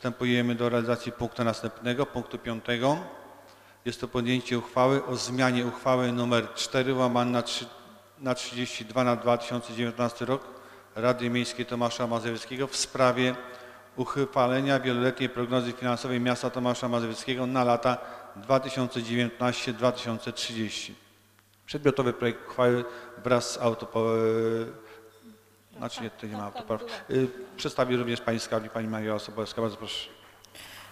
Przystępujemy do realizacji punktu następnego, punktu piątego. Jest to podjęcie uchwały o zmianie uchwały nr 4 łamane na, 3, na 32 na 2019 rok Rady Miejskiej Tomasza Mazowieckiego w sprawie uchwalenia wieloletniej prognozy finansowej miasta Tomasza Mazowieckiego na lata 2019-2030. Przedmiotowy projekt uchwały wraz z autopo... Znaczy nie, tutaj nie ma autopoprawki. Y, Przedstawi również Pani Maria Osobowska. Bardzo proszę.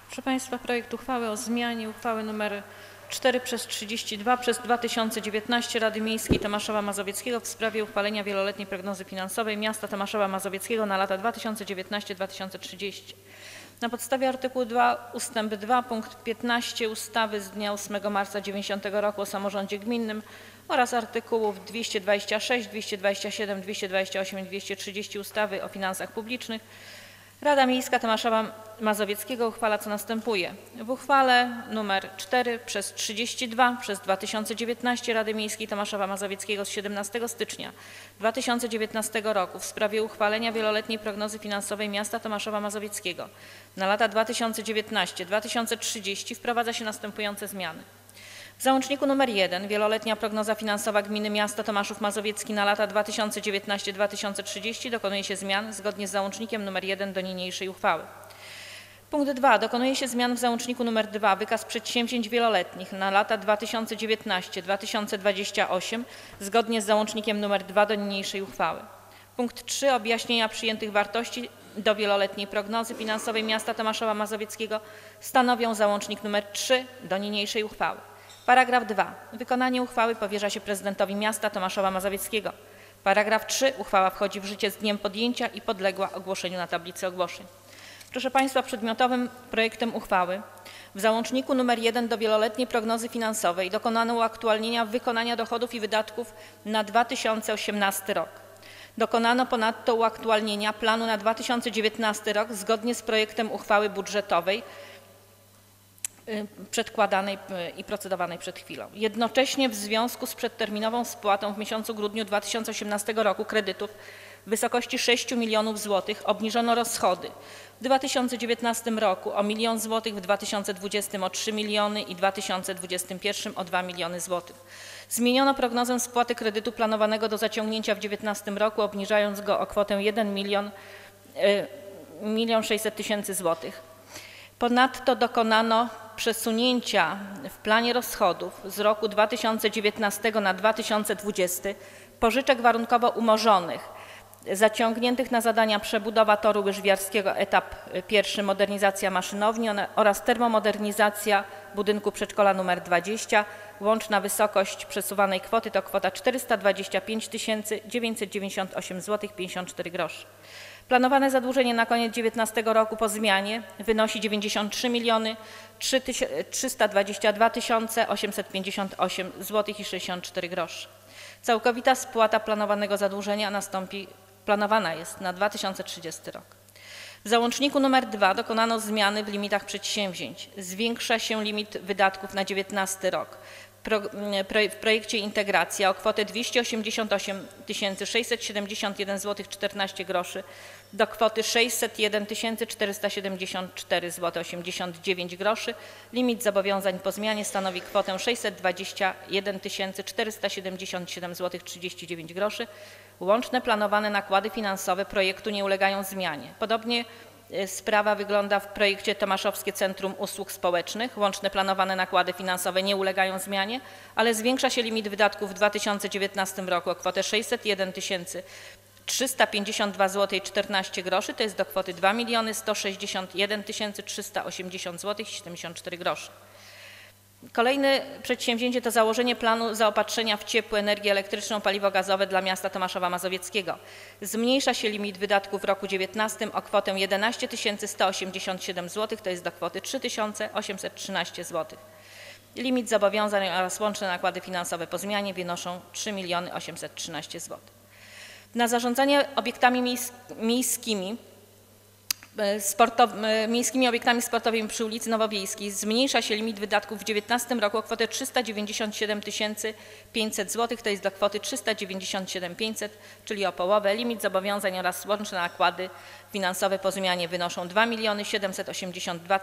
Proszę Państwa, projekt uchwały o zmianie uchwały nr 4 przez 32 przez 2019 Rady Miejskiej Tomaszowa Mazowieckiego w sprawie uchwalenia wieloletniej prognozy finansowej miasta Tomaszowa Mazowieckiego na lata 2019-2030. Na podstawie artykułu 2 ustęp 2 punkt 15 ustawy z dnia 8 marca 90 roku o samorządzie gminnym oraz artykułów 226, 227, 228 i 230 ustawy o finansach publicznych Rada Miejska Tomaszowa Mazowieckiego uchwala co następuje. W uchwale nr 4 przez 32 przez 2019 Rady Miejskiej Tomaszowa Mazowieckiego z 17 stycznia 2019 roku w sprawie uchwalenia wieloletniej prognozy finansowej miasta Tomaszowa Mazowieckiego na lata 2019-2030 wprowadza się następujące zmiany. W załączniku nr 1 wieloletnia prognoza finansowa gminy miasta Tomaszów Mazowiecki na lata 2019-2030 dokonuje się zmian zgodnie z załącznikiem nr 1 do niniejszej uchwały. Punkt 2. Dokonuje się zmian w załączniku nr 2 wykaz przedsięwzięć wieloletnich na lata 2019-2028 zgodnie z załącznikiem nr 2 do niniejszej uchwały. Punkt 3. Objaśnienia przyjętych wartości do wieloletniej prognozy finansowej miasta Tomaszowa Mazowieckiego stanowią załącznik nr 3 do niniejszej uchwały. Paragraf 2. Wykonanie uchwały powierza się prezydentowi miasta Tomaszowa Mazowieckiego. Paragraf 3. Uchwała wchodzi w życie z dniem podjęcia i podległa ogłoszeniu na tablicy ogłoszeń. Proszę Państwa, przedmiotowym projektem uchwały w załączniku nr 1 do wieloletniej prognozy finansowej dokonano uaktualnienia wykonania dochodów i wydatków na 2018 rok. Dokonano ponadto uaktualnienia planu na 2019 rok zgodnie z projektem uchwały budżetowej przedkładanej y, i procedowanej przed chwilą. Jednocześnie w związku z przedterminową spłatą w miesiącu grudniu 2018 roku kredytów w wysokości 6 milionów złotych obniżono rozchody w 2019 roku o milion złotych, w 2020 o 3 miliony i w 2021 o 2 miliony złotych. Zmieniono prognozę spłaty kredytu planowanego do zaciągnięcia w 2019 roku, obniżając go o kwotę 1 milion, y, milion 600 tysięcy złotych. Ponadto dokonano przesunięcia w planie rozchodów z roku 2019 na 2020 pożyczek warunkowo umorzonych zaciągniętych na zadania przebudowa toru łyżwiarskiego etap pierwszy modernizacja maszynowni oraz termomodernizacja budynku przedszkola nr 20. Łączna wysokość przesuwanej kwoty to kwota 425 998 zł 54 groszy. Planowane zadłużenie na koniec 2019 roku po zmianie wynosi 93 miliony 322 858 zł i 64 groszy. Całkowita spłata planowanego zadłużenia nastąpi, planowana jest na 2030 rok. W załączniku nr 2 dokonano zmiany w limitach przedsięwzięć. Zwiększa się limit wydatków na 19 rok. Pro, w projekcie integracja o kwotę 288 671 zł 14 groszy do kwoty 601 474 zł 89 groszy. Limit zobowiązań po zmianie stanowi kwotę 621 477 zł 39 groszy. Łączne planowane nakłady finansowe projektu nie ulegają zmianie. Podobnie sprawa wygląda w projekcie Tomaszowskie Centrum Usług Społecznych. Łączne planowane nakłady finansowe nie ulegają zmianie, ale zwiększa się limit wydatków w 2019 roku o kwotę 601 352 zł 14 groszy, to jest do kwoty 2 miliony 161 380 zł 74 groszy. Kolejne przedsięwzięcie to założenie planu zaopatrzenia w ciepło, energię elektryczną, paliwo gazowe dla miasta Tomaszowa Mazowieckiego. Zmniejsza się limit wydatków w roku 2019 o kwotę 11 187 zł, to jest do kwoty 3 813 zł. Limit zobowiązań oraz łączne nakłady finansowe po zmianie wynoszą 3 813 zł. Na zarządzanie obiektami miejskimi e, sportow- e, miejskimi obiektami sportowymi przy ulicy Nowowiejskiej zmniejsza się limit wydatków w 2019 roku o kwotę 397 500 zł, to jest do kwoty 397 500, czyli o połowę. Limit zobowiązań oraz łączne nakłady finansowe po zmianie wynoszą 2 782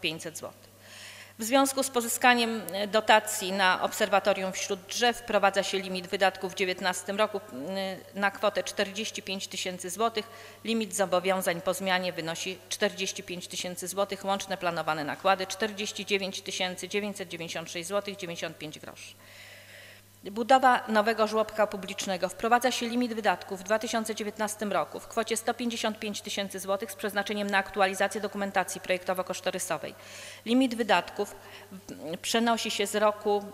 500 zł. W związku z pozyskaniem e, dotacji na obserwatorium wśród drzew wprowadza się limit wydatków w 2019 roku e, na kwotę 45 tysięcy złotych. Limit zobowiązań po zmianie wynosi 45 tysięcy złotych. Łączne planowane nakłady 49 996 zł 95 groszy. Budowa nowego żłobka publicznego. Wprowadza się limit wydatków w 2019 roku w kwocie 155 tysięcy złotych z przeznaczeniem na aktualizację dokumentacji projektowo-kosztorysowej. Limit wydatków przenosi się z roku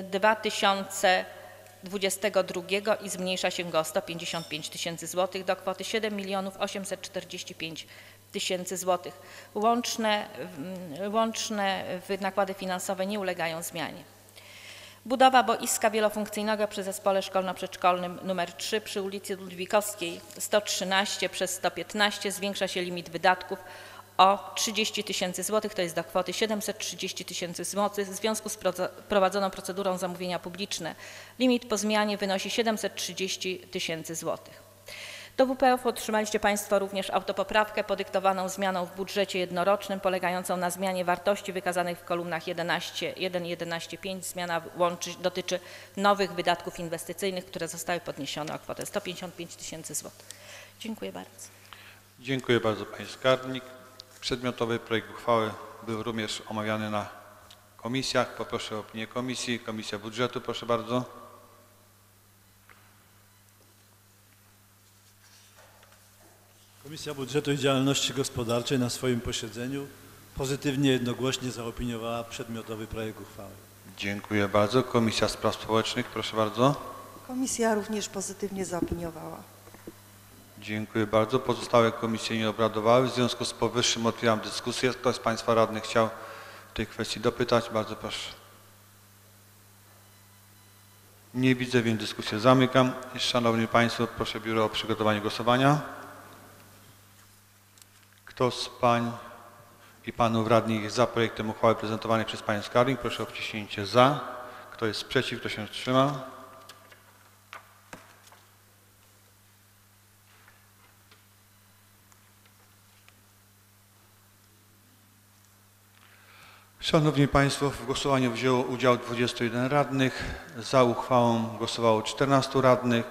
y, 2022 i zmniejsza się go o 155 tysięcy złotych do kwoty 7 milionów 845 tysięcy złotych. Łączne, łączne nakłady finansowe nie ulegają zmianie. Budowa boiska wielofunkcyjnego przy zespole szkolno-przedszkolnym nr 3 przy ulicy Ludwikowskiej 113 przez 115 zwiększa się limit wydatków o 30 tysięcy złotych, to jest do kwoty 730 tysięcy złotych. W związku z prowadzoną procedurą zamówienia publiczne limit po zmianie wynosi 730 tysięcy złotych. Do WPF otrzymaliście Państwo również autopoprawkę podyktowaną zmianą w budżecie jednorocznym polegającą na zmianie wartości wykazanych w kolumnach 11, 1 i 11.5. Zmiana łączy, dotyczy nowych wydatków inwestycyjnych, które zostały podniesione o kwotę 155 tysięcy złotych. Dziękuję bardzo. Dziękuję bardzo Pani Skarbnik. Przedmiotowy projekt uchwały był również omawiany na komisjach. Poproszę o opinię komisji. Komisja Budżetu, proszę bardzo. Komisja Budżetu i Działalności Gospodarczej na swoim posiedzeniu pozytywnie jednogłośnie zaopiniowała przedmiotowy projekt uchwały. Dziękuję bardzo. Komisja Spraw Społecznych, proszę bardzo. Komisja również pozytywnie zaopiniowała. Dziękuję bardzo. Pozostałe komisje nie obradowały. W związku z powyższym otwieram dyskusję. Kto z Państwa radnych chciał w tej kwestii dopytać? Bardzo proszę. Nie widzę, więc dyskusję zamykam. Szanowni Państwo, proszę Biuro o przygotowanie głosowania. Kto z Pań i Panów radnych jest za projektem uchwały prezentowanej przez Panią Skarbnik? Proszę o wciśnięcie za. Kto jest przeciw? Kto się wstrzymał? Szanowni Państwo, w głosowaniu wzięło udział 21 radnych. Za uchwałą głosowało 14 radnych,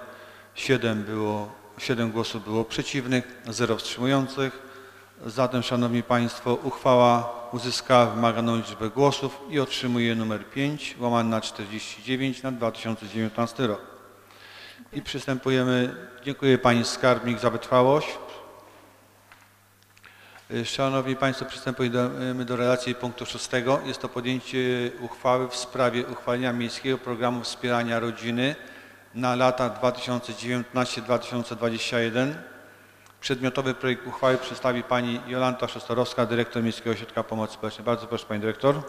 7, było, 7 głosów było przeciwnych, 0 wstrzymujących. Zatem, Szanowni Państwo, uchwała uzyskała wymaganą liczbę głosów i otrzymuje numer 5, łamane na 49 na 2019 rok. I przystępujemy, dziękuję Pani Skarbnik za wytrwałość. Szanowni Państwo, przystępujemy do relacji punktu szóstego. Jest to podjęcie uchwały w sprawie uchwalenia Miejskiego Programu Wspierania Rodziny na lata 2019-2021. Przedmiotowy projekt uchwały przedstawi Pani Jolanta Szostorowska, dyrektor Miejskiego Ośrodka Pomocy Społecznej. Bardzo proszę Pani Dyrektor.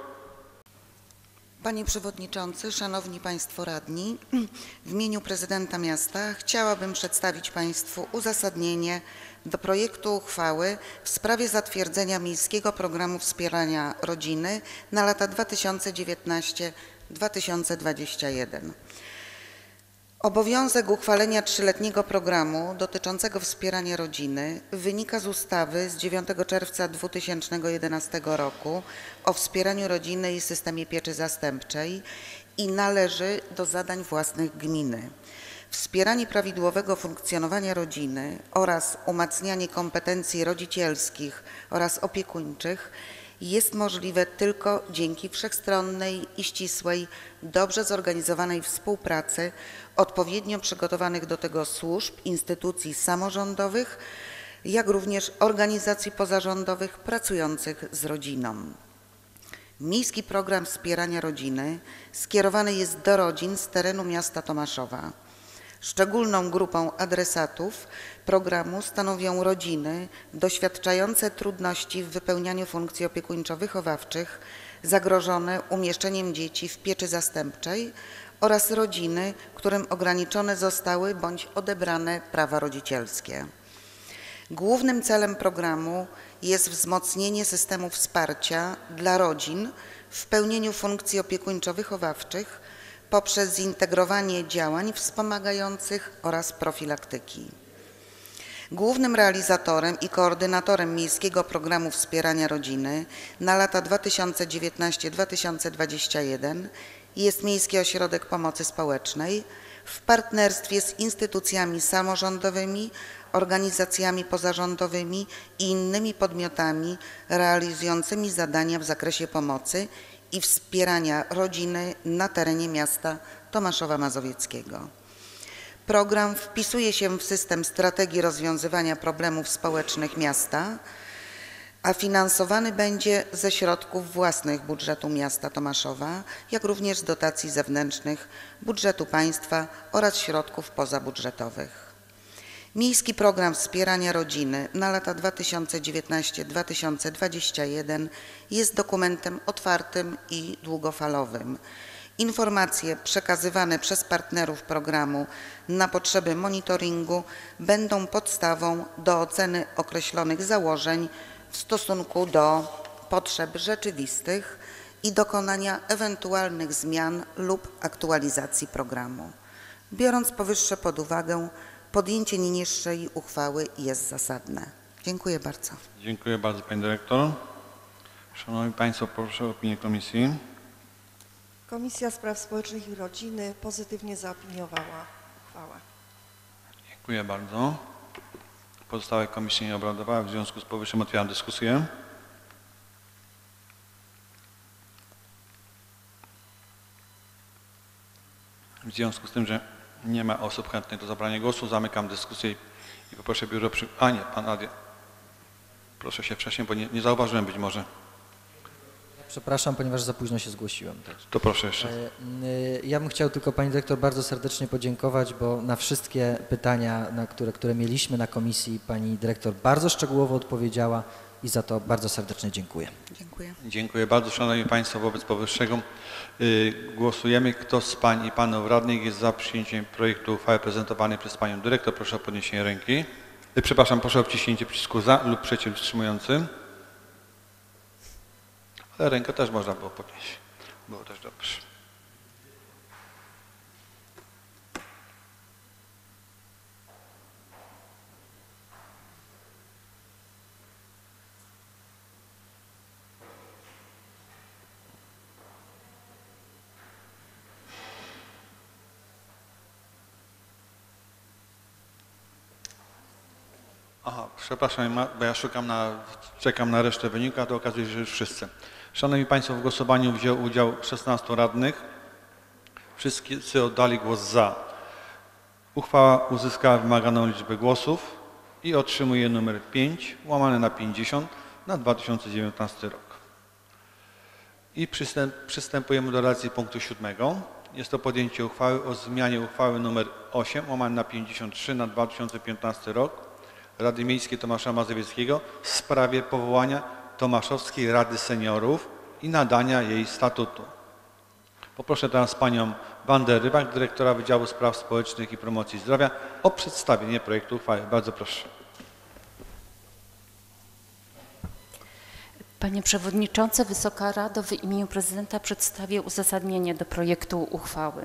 Panie Przewodniczący, Szanowni Państwo Radni, w imieniu Prezydenta Miasta chciałabym przedstawić Państwu uzasadnienie do projektu uchwały w sprawie zatwierdzenia Miejskiego Programu Wspierania Rodziny na lata 2019-2021. Obowiązek uchwalenia trzyletniego programu dotyczącego wspierania rodziny wynika z ustawy z 9 czerwca 2011 roku o wspieraniu rodziny i systemie pieczy zastępczej i należy do zadań własnych gminy. Wspieranie prawidłowego funkcjonowania rodziny oraz umacnianie kompetencji rodzicielskich oraz opiekuńczych jest możliwe tylko dzięki wszechstronnej i ścisłej, dobrze zorganizowanej współpracy odpowiednio przygotowanych do tego służb, instytucji samorządowych, jak również organizacji pozarządowych pracujących z rodziną. Miejski program wspierania rodziny skierowany jest do rodzin z terenu miasta Tomaszowa. Szczególną grupą adresatów programu stanowią rodziny doświadczające trudności w wypełnianiu funkcji opiekuńczo-wychowawczych, zagrożone umieszczeniem dzieci w pieczy zastępczej oraz rodziny, którym ograniczone zostały bądź odebrane prawa rodzicielskie. Głównym celem programu jest wzmocnienie systemu wsparcia dla rodzin w pełnieniu funkcji opiekuńczo-wychowawczych poprzez zintegrowanie działań wspomagających oraz profilaktyki. Głównym realizatorem i koordynatorem Miejskiego Programu Wspierania Rodziny na lata 2019-2021 jest Miejski Ośrodek Pomocy Społecznej w partnerstwie z instytucjami samorządowymi, organizacjami pozarządowymi i innymi podmiotami realizującymi zadania w zakresie pomocy i wspierania rodziny na terenie miasta Tomaszowa Mazowieckiego. Program wpisuje się w system strategii rozwiązywania problemów społecznych miasta, a finansowany będzie ze środków własnych budżetu miasta Tomaszowa, jak również z dotacji zewnętrznych budżetu państwa oraz środków pozabudżetowych. Miejski Program Wspierania Rodziny na lata 2019-2021 jest dokumentem otwartym i długofalowym. Informacje przekazywane przez partnerów programu na potrzeby monitoringu będą podstawą do oceny określonych założeń w stosunku do potrzeb rzeczywistych i dokonania ewentualnych zmian lub aktualizacji programu. Biorąc powyższe pod uwagę, podjęcie niniejszej uchwały jest zasadne. Dziękuję bardzo. Dziękuję bardzo Pani Dyrektor. Szanowni Państwo, proszę o opinię Komisji. Komisja Spraw Społecznych i Rodziny pozytywnie zaopiniowała uchwałę. Dziękuję bardzo. Pozostałe komisje nie obradowały, w związku z powyższym otwieram dyskusję. W związku z tym, że nie ma osób chętnych do zabrania głosu, zamykam dyskusję i poproszę biuro przy... A nie, Pan Adrian. Proszę się wcześniej, bo nie, nie zauważyłem być może. Przepraszam, ponieważ za późno się zgłosiłem. To proszę jeszcze. E, y, Ja bym chciał tylko Pani Dyrektor bardzo serdecznie podziękować, bo na wszystkie pytania, na które, które mieliśmy na komisji, Pani Dyrektor bardzo szczegółowo odpowiedziała i za to bardzo serdecznie dziękuję. Dziękuję. Dziękuję bardzo. Szanowni Państwo, wobec powyższego głosujemy. Kto z Pań i Panów Radnych jest za przyjęciem projektu uchwały prezentowanej przez Panią Dyrektor? Proszę o podniesienie ręki. Y, przepraszam, proszę o wciśnięcie przycisku za lub przeciw wstrzymujący. Ale rękę też można było podnieść. Było też dobrze. Aha, przepraszam, bo ja szukam na, czekam na resztę wynika, to okazuje się, że już wszyscy. Szanowni Państwo, w głosowaniu wziął udział 16 radnych. Wszyscy oddali głos za. Uchwała uzyskała wymaganą liczbę głosów i otrzymuje numer 5 łamane na 50 na 2019 rok. I przystęp, przystępujemy do relacji punktu siódmego. Jest to podjęcie uchwały o zmianie uchwały nr 8 łamane na 53 na 2015 rok Rady Miejskiej Tomasza Mazowieckiego w sprawie powołania Tomaszowskiej Rady Seniorów i nadania jej statutu. Poproszę teraz panią Wandę Rybak, dyrektora Wydziału Spraw Społecznych i Promocji Zdrowia o przedstawienie projektu uchwały. Bardzo proszę. Panie Przewodniczący, Wysoka Rado, w imieniu prezydenta przedstawię uzasadnienie do projektu uchwały.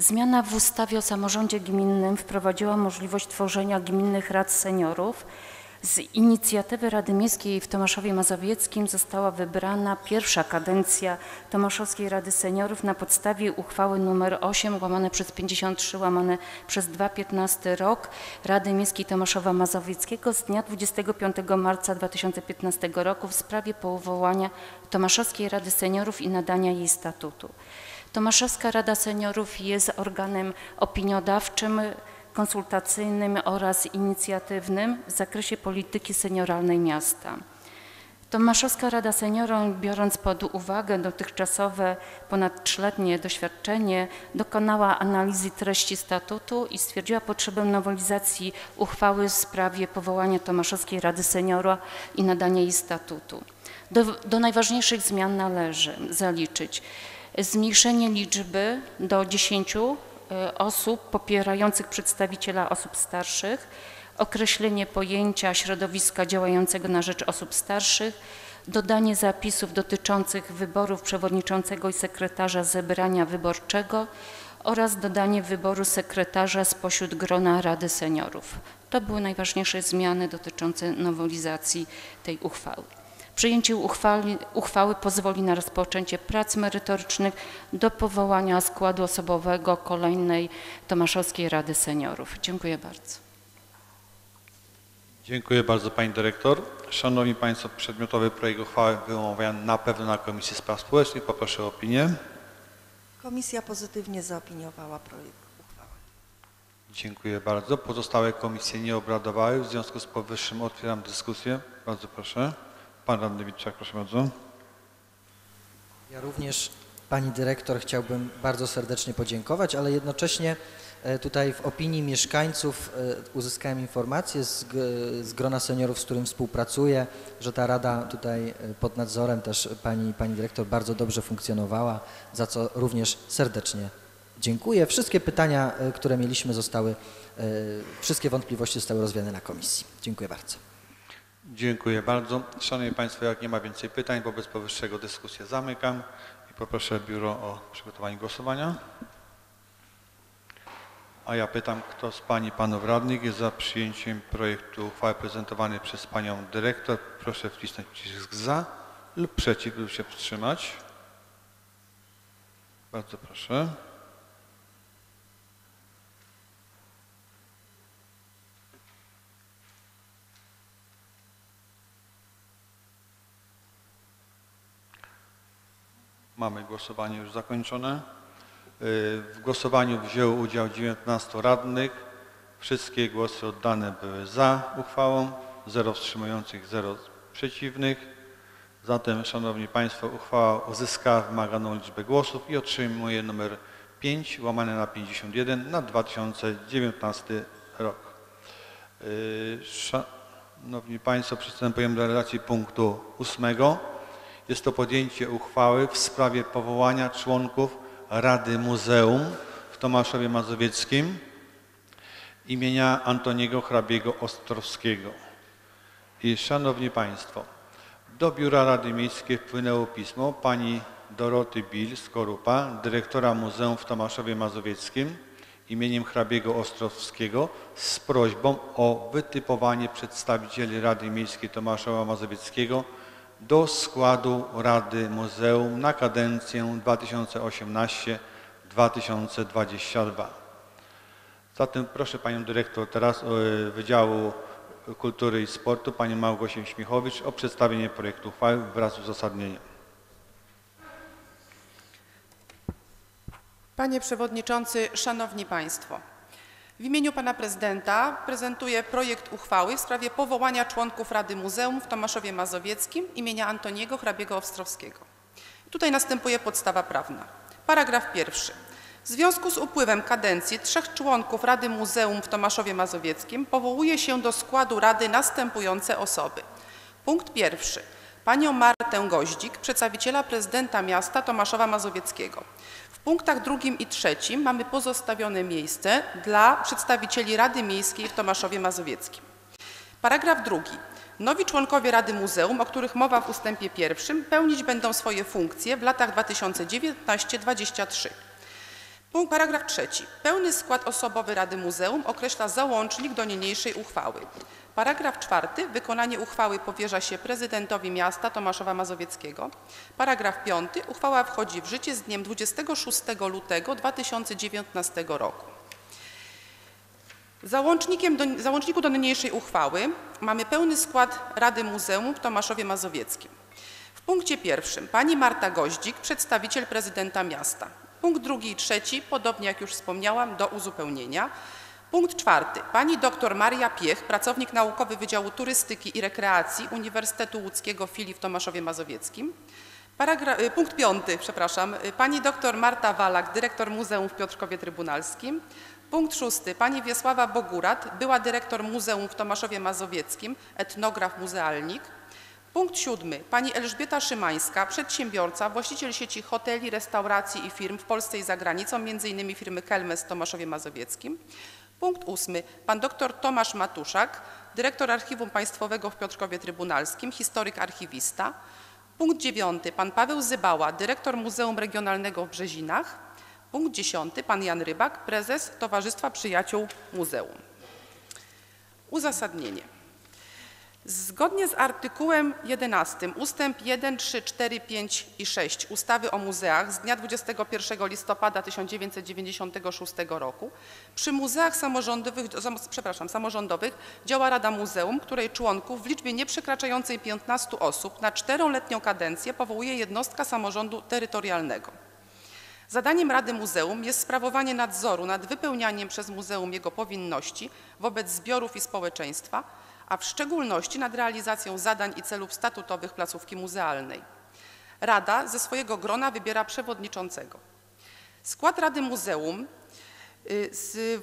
Zmiana w ustawie o samorządzie gminnym wprowadziła możliwość tworzenia gminnych rad seniorów. Z inicjatywy Rady Miejskiej w Tomaszowie Mazowieckim została wybrana pierwsza kadencja Tomaszowskiej Rady Seniorów na podstawie uchwały nr 8 łamane przez 53 łamane przez 215 rok Rady Miejskiej Tomaszowa Mazowieckiego z dnia 25 marca 2015 roku w sprawie powołania Tomaszowskiej Rady Seniorów i nadania jej statutu. Tomaszowska Rada Seniorów jest organem opiniodawczym, konsultacyjnym oraz inicjatywnym w zakresie polityki senioralnej miasta. Tomaszowska Rada Seniorów, biorąc pod uwagę dotychczasowe ponad trzyletnie doświadczenie, dokonała analizy treści statutu i stwierdziła potrzebę nowelizacji uchwały w sprawie powołania Tomaszowskiej Rady Seniora i nadania jej statutu. Do, do najważniejszych zmian należy zaliczyć zmniejszenie liczby do 10 e, osób popierających przedstawiciela osób starszych określenie pojęcia środowiska działającego na rzecz osób starszych, dodanie zapisów dotyczących wyborów przewodniczącego i sekretarza zebrania wyborczego oraz dodanie wyboru sekretarza spośród grona Rady Seniorów. To były najważniejsze zmiany dotyczące nowelizacji tej uchwały. Przyjęcie uchwali, uchwały pozwoli na rozpoczęcie prac merytorycznych do powołania składu osobowego kolejnej Tomaszowskiej Rady Seniorów. Dziękuję bardzo. Dziękuję bardzo Pani Dyrektor. Szanowni Państwo, przedmiotowy projekt uchwały był omawiany na pewno na Komisji Spraw Społecznych. Poproszę o opinię. Komisja pozytywnie zaopiniowała projekt uchwały. Dziękuję bardzo. Pozostałe komisje nie obradowały. W związku z powyższym otwieram dyskusję. Bardzo proszę. Pan Radny proszę bardzo. Ja również Pani Dyrektor chciałbym bardzo serdecznie podziękować, ale jednocześnie e, tutaj w opinii mieszkańców e, uzyskałem informację z, z grona seniorów, z którym współpracuję, że ta Rada tutaj e, pod nadzorem też Pani, pani Dyrektor bardzo dobrze funkcjonowała, za co również serdecznie dziękuję. Wszystkie pytania, które mieliśmy zostały, wszystkie wątpliwości zostały rozwiane na komisji. Dziękuję bardzo. Dziękuję bardzo. Szanowni Państwo, jak nie ma więcej pytań, wobec powyższego dyskusję zamykam i poproszę Biuro o przygotowanie głosowania. A ja pytam, kto z Pań i Panów Radnych jest za przyjęciem projektu uchwały prezentowanej przez Panią Dyrektor. Proszę wcisnąć przycisk za lub przeciw lub się wstrzymać. Bardzo proszę. Mamy głosowanie już zakończone. Y, W głosowaniu wzięło udział 19 radnych. Wszystkie głosy oddane były za uchwałą, 0 wstrzymujących, 0 przeciwnych. Zatem, Szanowni Państwo, uchwała uzyskała wymaganą liczbę głosów i otrzymuje numer 5 łamane na 51 na 2019 rok. Y, Szanowni Państwo, przystępujemy do relacji punktu ósmego. Jest to podjęcie uchwały w sprawie powołania członków Rady Muzeum w Tomaszowie Mazowieckim imienia Antoniego Hrabiego Ostrowskiego. I Szanowni Państwo, do Biura Rady Miejskiej wpłynęło pismo pani Doroty Bil z Korupa, dyrektora Muzeum w Tomaszowie Mazowieckim imieniem hrabiego Ostrowskiego z prośbą o wytypowanie przedstawicieli Rady Miejskiej Tomaszowa Mazowieckiego do składu Rady Muzeum na kadencję 2018-2022. Zatem proszę Panią Dyrektor teraz e, Wydziału Kultury i Sportu, Panią Małgosię Śmichowicz o przedstawienie projektu uchwały wraz z uzasadnieniem. Panie Przewodniczący, Szanowni Państwo! W imieniu Pana Prezydenta prezentuję projekt uchwały w sprawie powołania członków Rady Muzeum w Tomaszowie Mazowieckim imienia Antoniego Hrabiego Ostrowskiego. Tutaj następuje podstawa prawna. Paragraf pierwszy. W związku z upływem kadencji trzech członków Rady Muzeum w Tomaszowie Mazowieckim powołuje się do składu Rady następujące osoby. Punkt pierwszy. Panią Martę Goździk, przedstawiciela prezydenta miasta Tomaszowa Mazowieckiego. W punktach drugim i trzecim mamy pozostawione miejsce dla przedstawicieli Rady Miejskiej w Tomaszowie Mazowieckim. Paragraf drugi. Nowi członkowie Rady Muzeum, o których mowa w ustępie pierwszym, pełnić będą swoje funkcje w latach 2019-2023. Punkt paragraf trzeci. Pełny skład osobowy Rady Muzeum określa załącznik do niniejszej uchwały. Paragraf czwarty. Wykonanie uchwały powierza się prezydentowi miasta Tomaszowa Mazowieckiego. Paragraf piąty. Uchwała wchodzi w życie z dniem 26 lutego 2019 roku. Załącznikiem do, załączniku do niniejszej uchwały mamy pełny skład Rady Muzeum w Tomaszowie Mazowieckim. W punkcie pierwszym pani Marta Goździk, przedstawiciel prezydenta miasta. Punkt drugi i trzeci, podobnie jak już wspomniałam, do uzupełnienia. Punkt czwarty. Pani dr Maria Piech, pracownik naukowy Wydziału Turystyki i Rekreacji Uniwersytetu Łódzkiego Filii w Tomaszowie Mazowieckim. Paragra- y, punkt piąty, przepraszam. y, Pani dr Marta Walak, dyrektor Muzeum w Piotrkowie Trybunalskim. Punkt szósty. Pani Wiesława Bogurat, była dyrektor Muzeum w Tomaszowie Mazowieckim, etnograf, muzealnik. Punkt siódmy. Pani Elżbieta Szymańska, przedsiębiorca, właściciel sieci hoteli, restauracji i firm w Polsce i za granicą, m.in. firmy Kelmes w Tomaszowie Mazowieckim. Punkt ósmy. Pan dr Tomasz Matuszak, dyrektor Archiwum Państwowego w Piotrkowie Trybunalskim, historyk archiwista. Punkt dziewiąty. Pan Paweł Zybała, dyrektor Muzeum Regionalnego w Brzezinach. Punkt dziesiąty. Pan Jan Rybak, prezes Towarzystwa Przyjaciół Muzeum. Uzasadnienie. Zgodnie z artykułem 11 ustęp 1, 3, 4, 5 i 6 ustawy o muzeach z dnia 21 listopada 1996 roku przy muzeach samorządowych, zam- przepraszam, samorządowych działa Rada Muzeum, której członków w liczbie nieprzekraczającej 15 osób na czteroletnią kadencję powołuje jednostka samorządu terytorialnego. Zadaniem Rady Muzeum jest sprawowanie nadzoru nad wypełnianiem przez muzeum jego powinności wobec zbiorów i społeczeństwa, a w szczególności nad realizacją zadań i celów statutowych placówki muzealnej. Rada ze swojego grona wybiera przewodniczącego. Skład Rady Muzeum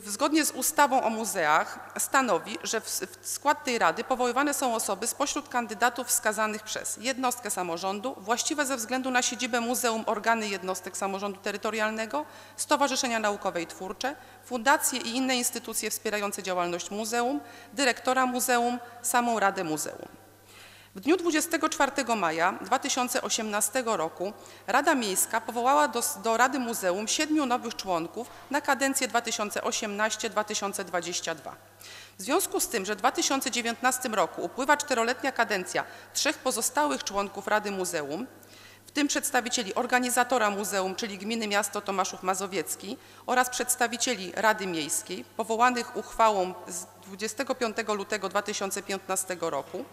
zgodnie z ustawą o muzeach stanowi, że w, w skład tej rady powoływane są osoby spośród kandydatów wskazanych przez jednostkę samorządu, właściwe ze względu na siedzibę muzeum organy jednostek samorządu terytorialnego, stowarzyszenia naukowe i twórcze, fundacje i inne instytucje wspierające działalność muzeum, dyrektora muzeum, samą Radę Muzeum. W dniu 24 maja 2018 roku Rada Miejska powołała do, do Rady Muzeum siedmiu nowych członków na kadencję 2018-2022. W związku z tym, że w 2019 roku upływa czteroletnia kadencja trzech pozostałych członków Rady Muzeum, tym przedstawicieli organizatora muzeum, czyli Gminy Miasto Tomaszów Mazowiecki oraz przedstawicieli Rady Miejskiej, powołanych uchwałą z 25 lutego 2015 roku,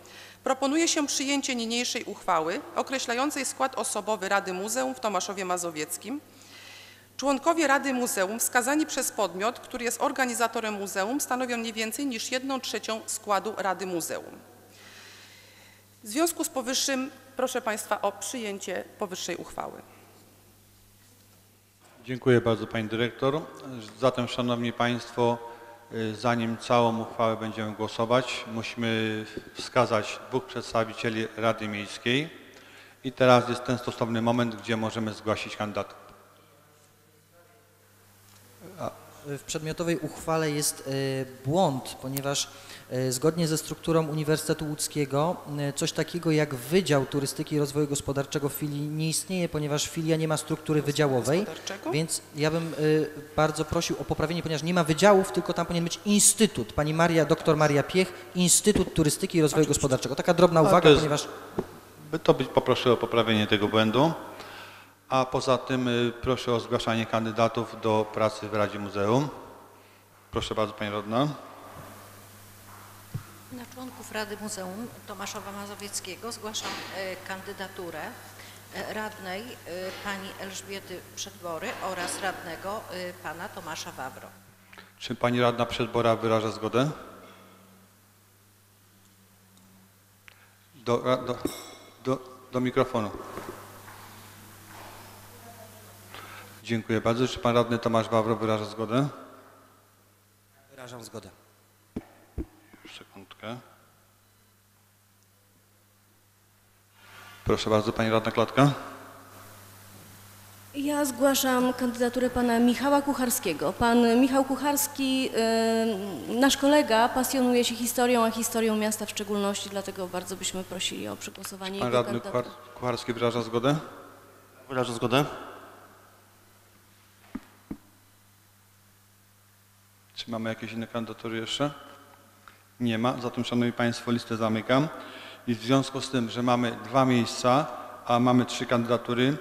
proponuje się przyjęcie niniejszej uchwały określającej skład osobowy Rady Muzeum w Tomaszowie Mazowieckim. Członkowie Rady Muzeum wskazani przez podmiot, który jest organizatorem muzeum, stanowią nie więcej niż 1 trzecią składu Rady Muzeum. W związku z powyższym proszę Państwa o przyjęcie powyższej uchwały. Dziękuję bardzo Pani Dyrektor. Zatem Szanowni Państwo, y, zanim całą uchwałę będziemy głosować, musimy wskazać dwóch przedstawicieli Rady Miejskiej i teraz jest ten stosowny moment, gdzie możemy zgłosić kandydatów. W przedmiotowej uchwale jest e, błąd, ponieważ e, zgodnie ze strukturą Uniwersytetu Łódzkiego e, coś takiego jak Wydział Turystyki i Rozwoju Gospodarczego w filii nie istnieje, ponieważ filia nie ma struktury wydziałowej, więc ja bym bardzo prosił o poprawienie, ponieważ nie ma wydziałów, tylko tam powinien być instytut. Pani Maria, doktor Maria Piech, Instytut Turystyki i Rozwoju Gospodarczego. Taka drobna to uwaga, jest- ponieważ By to być poproszę o poprawienie tego błędu. A poza tym y, proszę o zgłaszanie kandydatów do pracy w Radzie Muzeum. Proszę bardzo Pani Rodna. Na członków Rady Muzeum Tomaszowa Mazowieckiego zgłaszam e, kandydaturę e, radnej pani Elżbiety Przedbory oraz radnego pana Tomasza Wawro. Czy Pani Radna Przedbora wyraża zgodę? Do, do, do, do mikrofonu. Dziękuję bardzo. Czy Pan Radny Tomasz Wawro wyraża zgodę? Wyrażam zgodę. Już sekundkę. Proszę bardzo, Pani Radna Klatka. Ja zgłaszam kandydaturę pana Michała Kucharskiego. Pan Michał Kucharski, nasz kolega, pasjonuje się historią, a historią miasta w szczególności, dlatego bardzo byśmy prosili o przegłosowanie Pan jego Radny Kucharski wyraża zgodę? Wyrażam zgodę. Czy mamy jakieś inne kandydatury jeszcze? Nie ma. Zatem, Szanowni Państwo, listę zamykam. I w związku z tym, że mamy dwa miejsca, a mamy trzy kandydatury,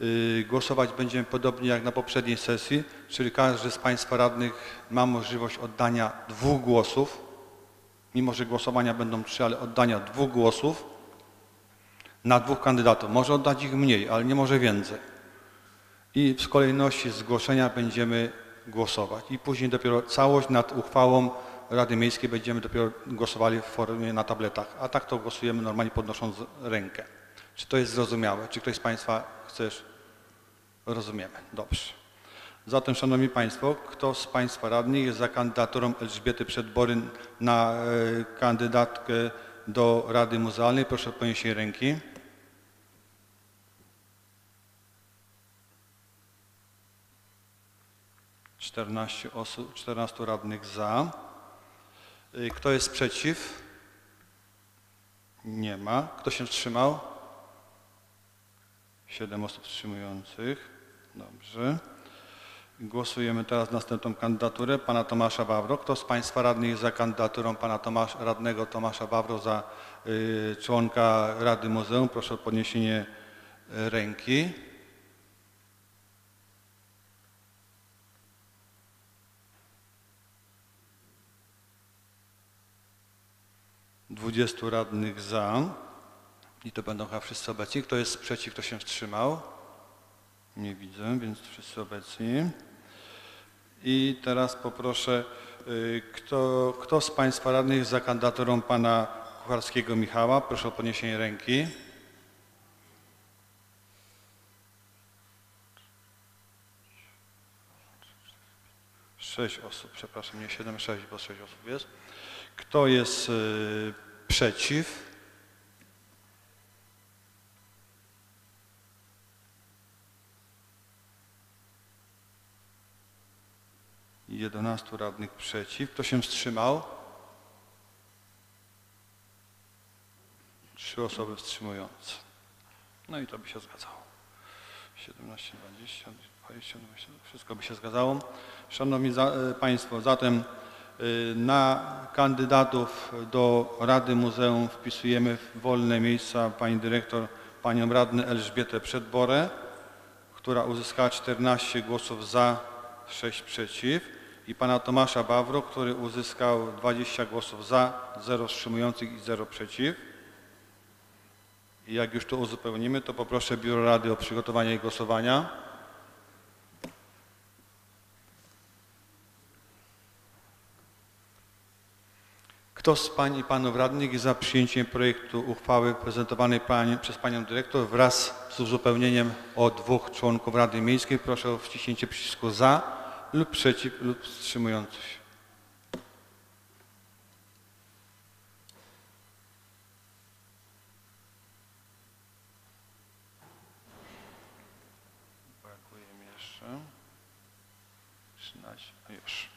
yy, głosować będziemy podobnie jak na poprzedniej sesji, czyli każdy z Państwa radnych ma możliwość oddania dwóch głosów, mimo że głosowania będą trzy, ale oddania dwóch głosów na dwóch kandydatów. Może oddać ich mniej, ale nie może więcej i w kolejności zgłoszenia będziemy głosować. I później dopiero całość nad uchwałą Rady Miejskiej będziemy dopiero głosowali w formie na tabletach. A tak to głosujemy normalnie podnosząc rękę. Czy to jest zrozumiałe? Czy ktoś z Państwa chcesz? Rozumiemy. Dobrze. Zatem, Szanowni Państwo, kto z Państwa radnych jest za kandydaturą Elżbiety Przedbory na e, kandydatkę do Rady Muzealnej? Proszę o podniesienie ręki. 14 osób, 14 radnych za. Y, Kto jest przeciw? Nie ma. Kto się wstrzymał? 7 osób wstrzymujących. Dobrze. Głosujemy teraz następną kandydaturę pana Tomasza Wawro. Kto z Państwa radnych jest za kandydaturą pana Tomasz, radnego Tomasza Wawro za y, członka Rady Muzeum? Proszę o podniesienie y, ręki. Dwudziestu radnych za. I to będą chyba wszyscy obecni. Kto jest przeciw, kto się wstrzymał? Nie widzę, więc wszyscy obecni. I teraz poproszę, y, kto, kto z Państwa radnych jest za kandydaturą pana Kucharskiego Michała? Proszę o podniesienie ręki. Sześć osób, przepraszam, nie siedem, sześć, bo sześć osób jest. Kto jest y, przeciw? 11 radnych przeciw. Kto się wstrzymał? Trzy osoby wstrzymujące. No i to by się zgadzało. 17, 20, 20, 20 wszystko by się zgadzało. Szanowni za, e, Państwo, zatem na kandydatów do Rady Muzeum wpisujemy w wolne miejsca pani dyrektor, panią radny Elżbietę Przedborę, która uzyskała 14 głosów za, 6 przeciw i pana Tomasza Bawro, który uzyskał 20 głosów za, 0 wstrzymujących i 0 przeciw. I jak już to uzupełnimy, to poproszę Biuro Rady o przygotowanie głosowania. Kto z pań i panów radnych jest za przyjęciem projektu uchwały prezentowanej pani, przez panią dyrektor wraz z uzupełnieniem o dwóch członków Rady Miejskiej? Proszę o wciśnięcie przycisku za lub przeciw lub wstrzymujący się. Brakuje mi jeszcze 13, a już.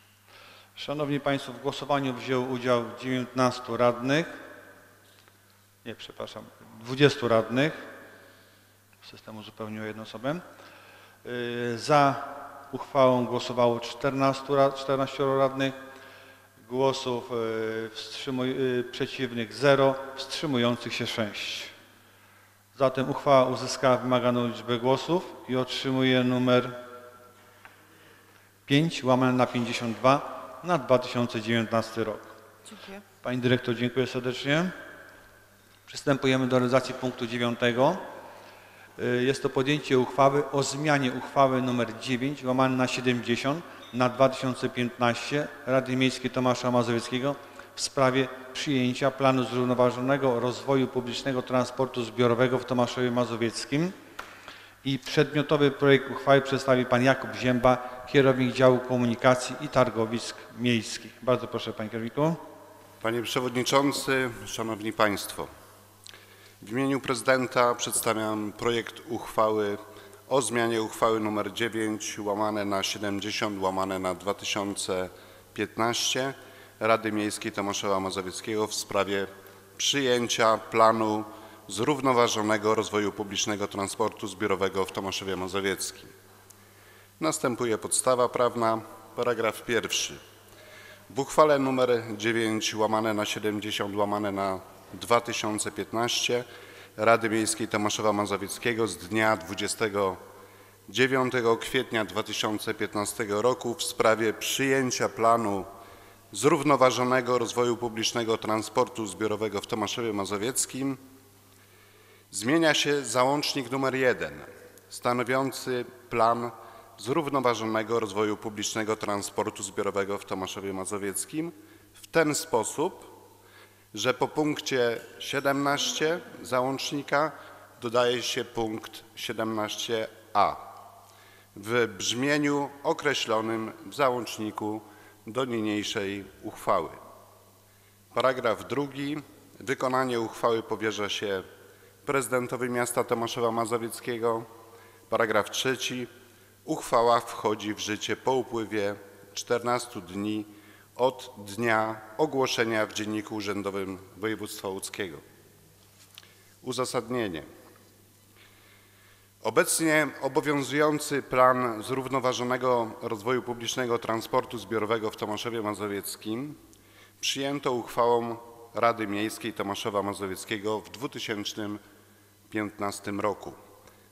Szanowni Państwo, w głosowaniu wziął udział 19 radnych, nie, przepraszam, 20 radnych, system uzupełnił jedną osobę. Yy, Za uchwałą głosowało 14, ra- 14 radnych, głosów wstrzymuj, yy, przeciwnych 0, wstrzymujących się 6. Zatem uchwała uzyskała wymaganą liczbę głosów i otrzymuje numer 5 łamane na 52 na 2019 rok. Dziękuję. Pani dyrektor, dziękuję serdecznie. Przystępujemy do realizacji punktu 9. Y, Jest to podjęcie uchwały o zmianie uchwały nr 9 łamane na 70 na 2015 Rady Miejskiej Tomasza Mazowieckiego w sprawie przyjęcia planu zrównoważonego rozwoju publicznego transportu zbiorowego w Tomaszowie Mazowieckim. I przedmiotowy projekt uchwały przedstawi pan Jakub Zięba, kierownik działu komunikacji i targowisk miejskich. Bardzo proszę, panie kierowniku. Panie Przewodniczący, Szanowni Państwo. W imieniu prezydenta przedstawiam projekt uchwały o zmianie uchwały nr 9 łamane na 70 łamane na 2015 Rady Miejskiej Tomaszowa Mazowieckiego w sprawie przyjęcia planu zrównoważonego rozwoju publicznego transportu zbiorowego w Tomaszowie Mazowieckim. Następuje podstawa prawna, paragraf pierwszy. W uchwale nr 9 łamane na 70 łamane na 2015 Rady Miejskiej Tomaszowa Mazowieckiego z dnia 29 kwietnia 2015 roku w sprawie przyjęcia planu zrównoważonego rozwoju publicznego transportu zbiorowego w Tomaszowie Mazowieckim zmienia się załącznik nr 1 stanowiący plan zrównoważonego rozwoju publicznego transportu zbiorowego w Tomaszowie Mazowieckim w ten sposób, że po punkcie 17 załącznika dodaje się punkt 17a w brzmieniu określonym w załączniku do niniejszej uchwały. Paragraf drugi. Wykonanie uchwały powierza się prezydentowi miasta Tomaszowa Mazowieckiego. Paragraf trzeci. Uchwała wchodzi w życie po upływie 14 dni od dnia ogłoszenia w Dzienniku Urzędowym Województwa Łódzkiego. Uzasadnienie. Obecnie obowiązujący plan zrównoważonego rozwoju publicznego transportu zbiorowego w Tomaszowie Mazowieckim przyjęto uchwałą Rady Miejskiej Tomaszowa Mazowieckiego w 2015 roku,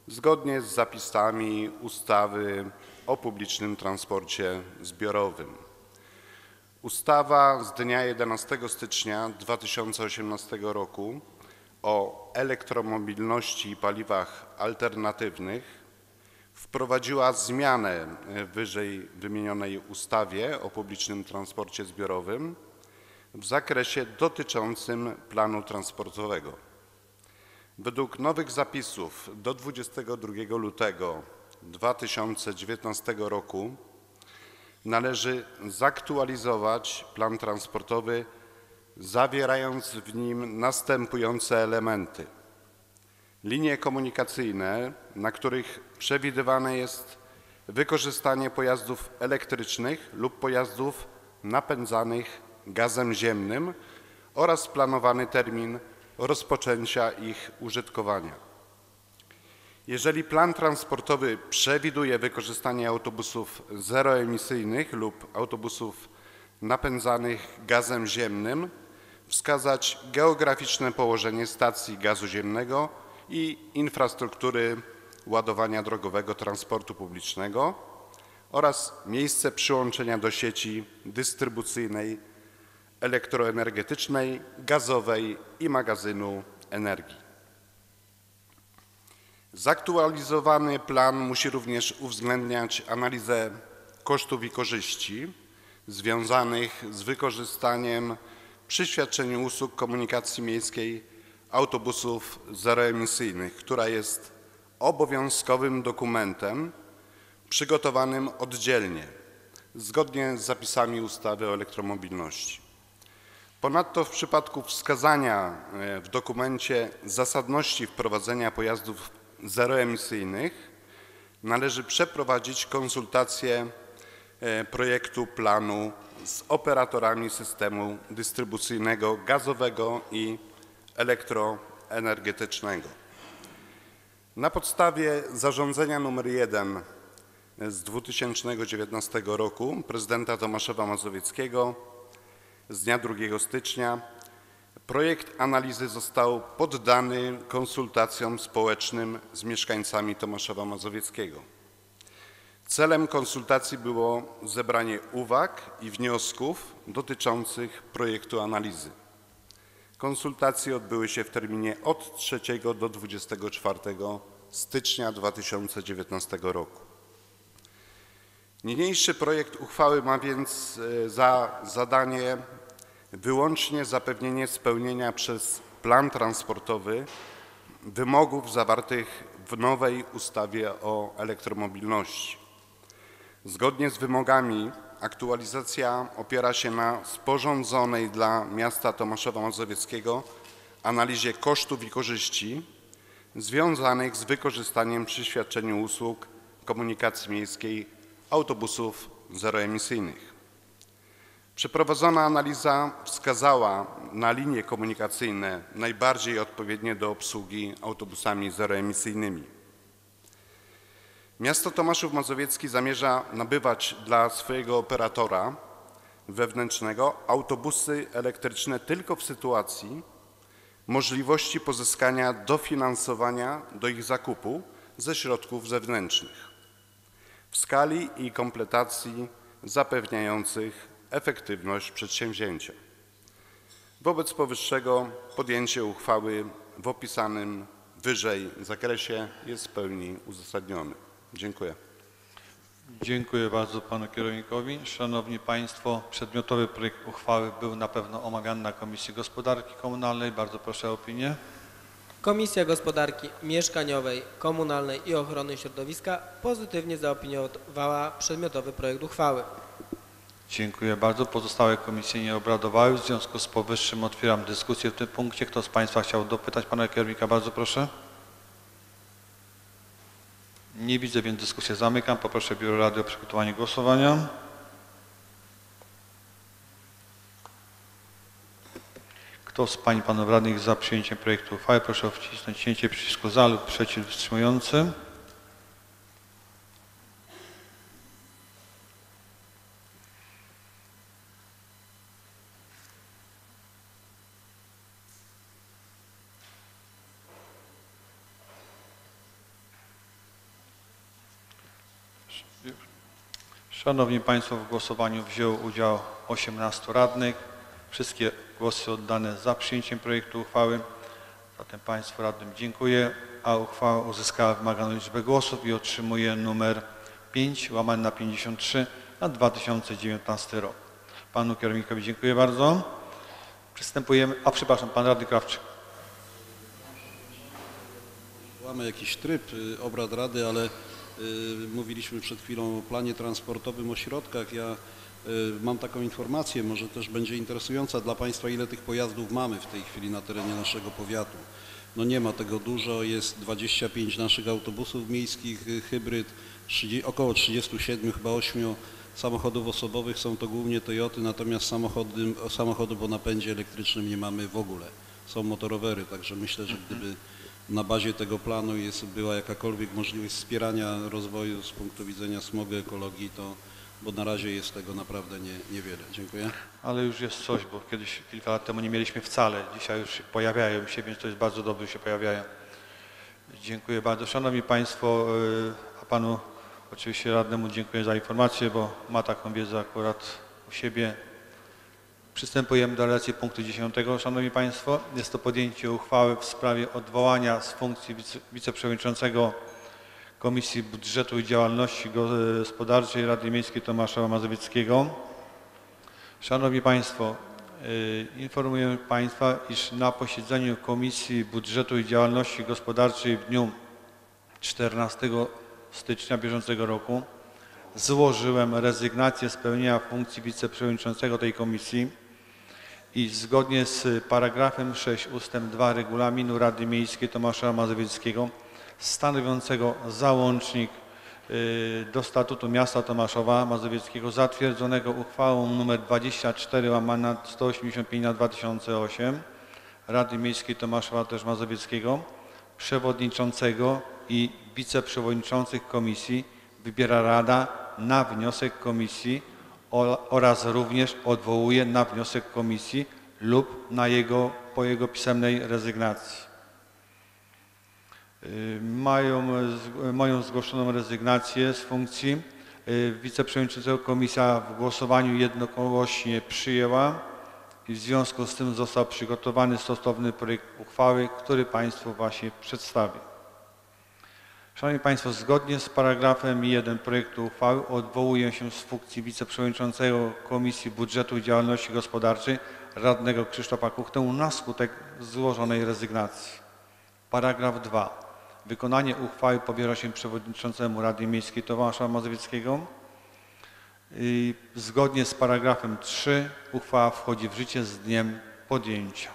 zgodnie z zapisami ustawy o publicznym transporcie zbiorowym. Ustawa z dnia 11 stycznia 2018 roku o elektromobilności i paliwach alternatywnych wprowadziła zmianę w wyżej wymienionej ustawie o publicznym transporcie zbiorowym w zakresie dotyczącym planu transportowego. Według nowych zapisów do 22 lutego 2019 roku należy zaktualizować plan transportowy zawierając w nim następujące elementy. Linie komunikacyjne, na których przewidywane jest wykorzystanie pojazdów elektrycznych lub pojazdów napędzanych gazem ziemnym oraz planowany termin rozpoczęcia ich użytkowania. Jeżeli plan transportowy przewiduje wykorzystanie autobusów zeroemisyjnych lub autobusów napędzanych gazem ziemnym, wskazać geograficzne położenie stacji gazu ziemnego i infrastruktury ładowania drogowego transportu publicznego oraz miejsce przyłączenia do sieci dystrybucyjnej elektroenergetycznej, gazowej i magazynu energii. Zaktualizowany plan musi również uwzględniać analizę kosztów i korzyści związanych z wykorzystaniem przy świadczeniu usług komunikacji miejskiej autobusów zeroemisyjnych, która jest obowiązkowym dokumentem przygotowanym oddzielnie, zgodnie z zapisami ustawy o elektromobilności. Ponadto w przypadku wskazania e, w dokumencie zasadności wprowadzenia pojazdów zeroemisyjnych należy przeprowadzić konsultacje e, projektu planu z operatorami systemu dystrybucyjnego gazowego i elektroenergetycznego. Na podstawie zarządzenia nr 1 z 2019 roku prezydenta Tomaszowa Mazowieckiego z dnia 2 stycznia projekt analizy został poddany konsultacjom społecznym z mieszkańcami Tomaszowa Mazowieckiego. Celem konsultacji było zebranie uwag i wniosków dotyczących projektu analizy. Konsultacje odbyły się w terminie od 3 do 24 stycznia 2019 roku. Niniejszy projekt uchwały ma więc e, za zadanie wyłącznie zapewnienie spełnienia przez plan transportowy wymogów zawartych w nowej ustawie o elektromobilności. Zgodnie z wymogami aktualizacja opiera się na sporządzonej dla miasta Tomaszowa Mazowieckiego analizie kosztów i korzyści związanych z wykorzystaniem przy świadczeniu usług komunikacji miejskiej autobusów zeroemisyjnych. Przeprowadzona analiza wskazała na linie komunikacyjne najbardziej odpowiednie do obsługi autobusami zeroemisyjnymi. Miasto Tomaszów Mazowiecki zamierza nabywać dla swojego operatora wewnętrznego autobusy elektryczne tylko w sytuacji możliwości pozyskania dofinansowania do ich zakupu ze środków zewnętrznych w skali i kompletacji zapewniających efektywność przedsięwzięcia. Wobec powyższego podjęcie uchwały w opisanym wyżej zakresie jest w pełni uzasadnione. Dziękuję. Dziękuję bardzo panu kierownikowi. Szanowni Państwo, przedmiotowy projekt uchwały był na pewno omawiany na Komisji Gospodarki Komunalnej. Bardzo proszę o opinię. Komisja Gospodarki Mieszkaniowej, Komunalnej i Ochrony Środowiska pozytywnie zaopiniowała przedmiotowy projekt uchwały. Dziękuję bardzo. Pozostałe komisje nie obradowały. W związku z powyższym otwieram dyskusję w tym punkcie. Kto z Państwa chciał dopytać pana kierownika? Bardzo proszę. Nie widzę, więc dyskusję zamykam. Poproszę Biuro Rady o przygotowanie głosowania. Kto z Pań i Panów Radnych za przyjęciem projektu uchwały, proszę o wcisnięcie przycisku za lub przeciw wstrzymujący. Szanowni Państwo, w głosowaniu wzięło udział 18 radnych. Wszystkie głosy oddane za przyjęciem projektu uchwały. Zatem Państwu radnym dziękuję, a uchwała uzyskała wymaganą liczbę głosów i otrzymuje numer 5 łamane na 53 na 2019 rok. Panu kierownikowi dziękuję bardzo. Przystępujemy, a przepraszam, Pan Radny Krawczyk. Mamy jakiś tryb y, obrad Rady, ale y, mówiliśmy przed chwilą o planie transportowym, o środkach. Ja mam taką informację, może też będzie interesująca dla Państwa, ile tych pojazdów mamy w tej chwili na terenie naszego powiatu. No nie ma tego dużo, jest 25 naszych autobusów miejskich, y, hybryd, 30, około 37, chyba 8 samochodów osobowych, są to głównie Toyoty, natomiast samochody, samochodów o napędzie elektrycznym nie mamy w ogóle. Są motorowery, także myślę, że gdyby na bazie tego planu jest, była jakakolwiek możliwość wspierania rozwoju z punktu widzenia smogu, ekologii, to, bo na razie jest tego naprawdę nie, niewiele. Dziękuję. Ale już jest coś, bo kiedyś, kilka lat temu nie mieliśmy wcale. Dzisiaj już pojawiają się, więc to jest bardzo dobrze, że się pojawiają. Dziękuję bardzo. Szanowni Państwo, yy, a Panu oczywiście radnemu dziękuję za informację, bo ma taką wiedzę akurat u siebie. Przystępujemy do relacji punktu 10. Szanowni Państwo, jest to podjęcie uchwały w sprawie odwołania z funkcji wice, wiceprzewodniczącego Komisji Budżetu i Działalności Gospodarczej Rady Miejskiej Tomasza Mazowieckiego. Szanowni Państwo, y, informuję Państwa, iż na posiedzeniu Komisji Budżetu i Działalności Gospodarczej w dniu 14 stycznia bieżącego roku złożyłem rezygnację z pełnienia funkcji wiceprzewodniczącego tej komisji i zgodnie z paragrafem 6 ustęp 2 regulaminu Rady Miejskiej Tomasza Mazowieckiego stanowiącego załącznik y, do statutu miasta Tomaszowa Mazowieckiego zatwierdzonego uchwałą nr 24 łamana 185 na 2008 Rady Miejskiej Tomaszowa też Mazowieckiego przewodniczącego i wiceprzewodniczących komisji wybiera Rada na wniosek komisji oraz również odwołuje na wniosek komisji lub na jego, po jego pisemnej rezygnacji. Y, Mają, moją zgłoszoną rezygnację z funkcji y, wiceprzewodniczącego komisja w głosowaniu jednogłośnie przyjęła i w związku z tym został przygotowany stosowny projekt uchwały, który Państwu właśnie przedstawię. Szanowni Państwo, zgodnie z paragrafem 1 projektu uchwały odwołuję się z funkcji wiceprzewodniczącego Komisji Budżetu i Działalności Gospodarczej radnego Krzysztofa Kuchtę na skutek złożonej rezygnacji. Paragraf 2. Wykonanie uchwały powierza się przewodniczącemu Rady Miejskiej Tomasza Mazowieckiego. I zgodnie z paragrafem 3 uchwała wchodzi w życie z dniem podjęcia.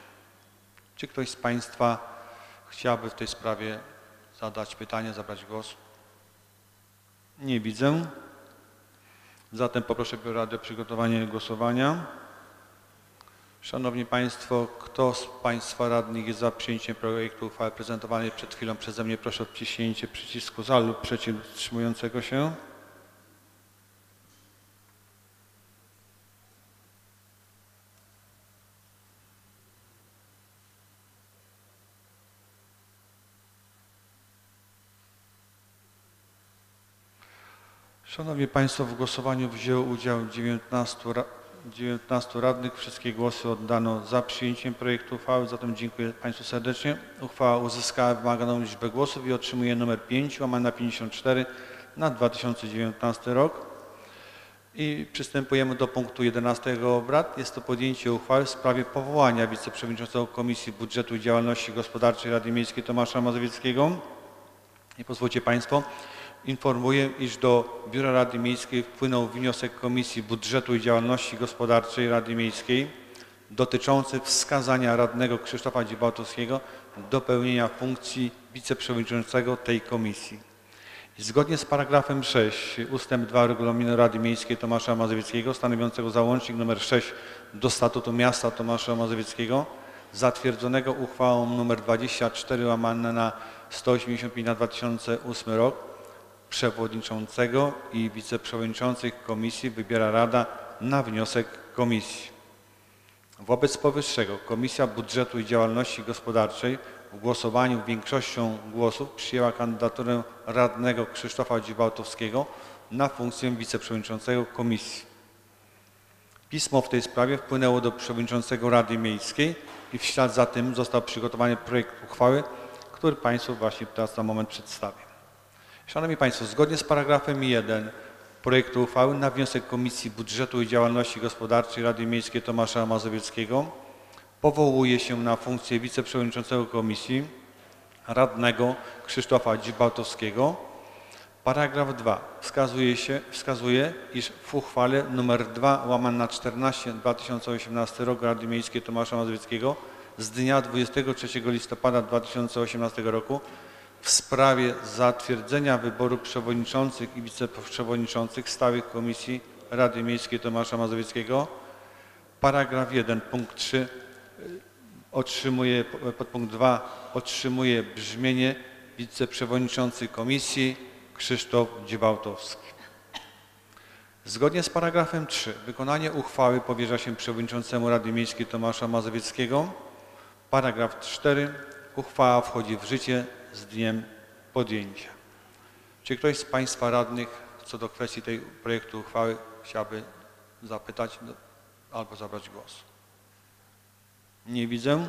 Czy ktoś z Państwa chciałby w tej sprawie zadać pytanie, zabrać głos? Nie widzę. Zatem poproszę Biuro Rady o przygotowanie głosowania. Szanowni Państwo, kto z Państwa radnych jest za przyjęciem projektu uchwały prezentowanej przed chwilą przeze mnie? Proszę o wciśnięcie przycisku za lub przeciw wstrzymującego się. Szanowni Państwo, w głosowaniu wzięło udział 19, ra- 19 radnych. Wszystkie głosy oddano za przyjęciem projektu uchwały, zatem dziękuję Państwu serdecznie. Uchwała uzyskała wymaganą liczbę głosów i otrzymuje numer 5 łamane na 54 na 2019 rok. I przystępujemy do punktu 11 obrad. Jest to podjęcie uchwały w sprawie powołania wiceprzewodniczącego Komisji Budżetu i Działalności Gospodarczej Rady Miejskiej Tomasza Mazowieckiego. I pozwólcie Państwo, informuję, iż do Biura Rady Miejskiej wpłynął wniosek Komisji Budżetu i Działalności Gospodarczej Rady Miejskiej dotyczący wskazania radnego Krzysztofa Dzibatowskiego do pełnienia funkcji wiceprzewodniczącego tej komisji. Zgodnie z paragrafem 6 ustęp 2 Regulaminu Rady Miejskiej Tomasza Mazowieckiego stanowiącego załącznik nr 6 do Statutu Miasta Tomasza Mazowieckiego zatwierdzonego uchwałą nr 24 łamane na 185 na 2008 rok przewodniczącego i wiceprzewodniczących komisji wybiera Rada na wniosek komisji. Wobec powyższego Komisja Budżetu i Działalności Gospodarczej w głosowaniu większością głosów przyjęła kandydaturę radnego Krzysztofa Dziwałtowskiego na funkcję wiceprzewodniczącego komisji. Pismo w tej sprawie wpłynęło do przewodniczącego Rady Miejskiej i w ślad za tym został przygotowany projekt uchwały, który Państwu właśnie teraz na moment przedstawię. Szanowni Państwo, zgodnie z paragrafem 1 projektu uchwały na wniosek Komisji Budżetu i Działalności Gospodarczej Rady Miejskiej Tomasza Mazowieckiego powołuje się na funkcję wiceprzewodniczącego komisji radnego Krzysztofa Dzibałtowskiego. Paragraf 2 wskazuje, się, wskazuje, iż w uchwale nr 2 łamane na 14 2018 rok Rady Miejskiej Tomasza Mazowieckiego z dnia 23 listopada 2018 roku w sprawie zatwierdzenia wyboru przewodniczących i wiceprzewodniczących stałych komisji Rady Miejskiej Tomasza Mazowieckiego. Paragraf 1 punkt 3 otrzymuje, podpunkt 2 otrzymuje brzmienie wiceprzewodniczący komisji Krzysztof Dziewałtowski. Zgodnie z paragrafem 3 wykonanie uchwały powierza się przewodniczącemu Rady Miejskiej Tomasza Mazowieckiego. Paragraf 4 uchwała wchodzi w życie z dniem podjęcia. Czy ktoś z Państwa radnych co do kwestii tej projektu uchwały chciałby zapytać no, albo zabrać głos? Nie widzę.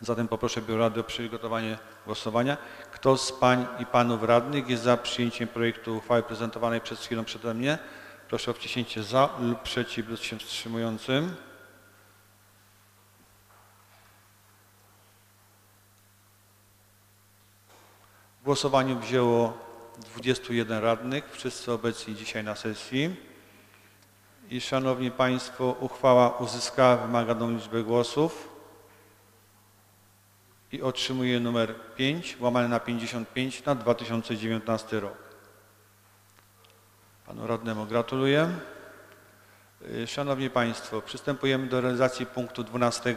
Zatem poproszę Biuro Rady o przygotowanie głosowania. Kto z Pań i Panów Radnych jest za przyjęciem projektu uchwały prezentowanej przed chwilą przede mnie? Proszę o wciśnięcie za lub przeciw lub się wstrzymującym. W głosowaniu wzięło 21 radnych, wszyscy obecni dzisiaj na sesji. I Szanowni Państwo, uchwała uzyskała wymaganą liczbę głosów i otrzymuje numer 5, łamane na 55 na 2019 rok. Panu radnemu gratuluję. Y, Szanowni Państwo, przystępujemy do realizacji punktu 12.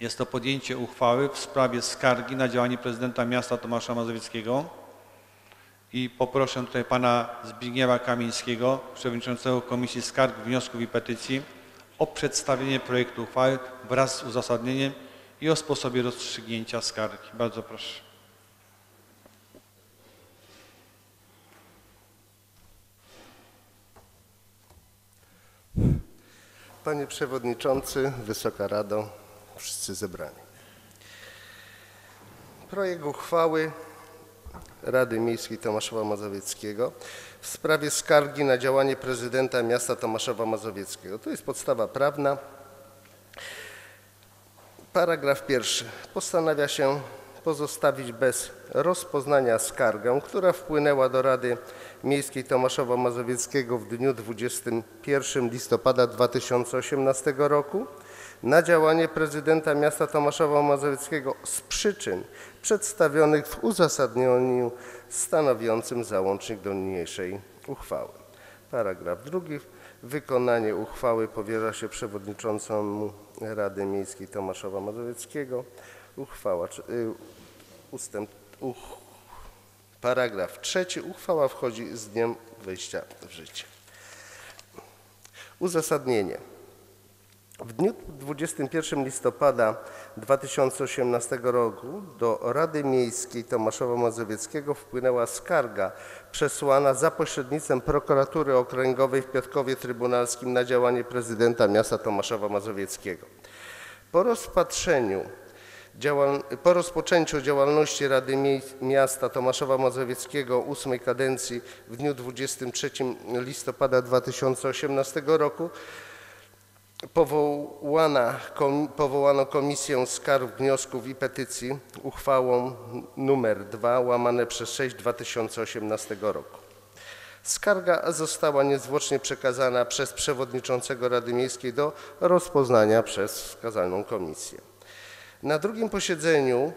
Jest to podjęcie uchwały w sprawie skargi na działanie prezydenta miasta Tomasza Mazowieckiego. I poproszę tutaj pana Zbigniewa Kamińskiego, przewodniczącego Komisji Skarg, Wniosków i Petycji o przedstawienie projektu uchwały wraz z uzasadnieniem i o sposobie rozstrzygnięcia skargi. Bardzo proszę. Panie Przewodniczący, Wysoka Rado, wszyscy zebrani. Projekt uchwały Rady Miejskiej Tomaszowa Mazowieckiego w sprawie skargi na działanie prezydenta miasta Tomaszowa Mazowieckiego. To jest podstawa prawna. Paragraf pierwszy. Postanawia się pozostawić bez rozpoznania skargę, która wpłynęła do Rady Miejskiej Tomaszowa Mazowieckiego w dniu 21 listopada 2018 roku na działanie prezydenta miasta Tomaszowa Mazowieckiego z przyczyn przedstawionych w uzasadnieniu stanowiącym załącznik do niniejszej uchwały. Paragraf drugi. Wykonanie uchwały powierza się przewodniczącemu Rady Miejskiej Tomaszowa Mazowieckiego. Uchwała, y, ustęp, uch, paragraf trzeci. Uchwała wchodzi z dniem wejścia w życie. Uzasadnienie. W dniu 21 listopada 2018 roku do Rady Miejskiej Tomaszowa Mazowieckiego wpłynęła skarga przesłana za pośrednictwem prokuratury okręgowej w Piotrkowie Trybunalskim na działanie prezydenta miasta Tomaszowa Mazowieckiego. Po rozpatrzeniu po rozpoczęciu działalności Rady Miasta Tomaszowa Mazowieckiego ósmej kadencji w dniu 23 listopada 2018 roku Powołana, kom, powołano Komisję Skarg, Wniosków i Petycji uchwałą nr 2 łamane przez 6 2018 roku. Skarga została niezwłocznie przekazana przez przewodniczącego Rady Miejskiej do rozpoznania przez wskazaną komisję. Na drugim posiedzeniu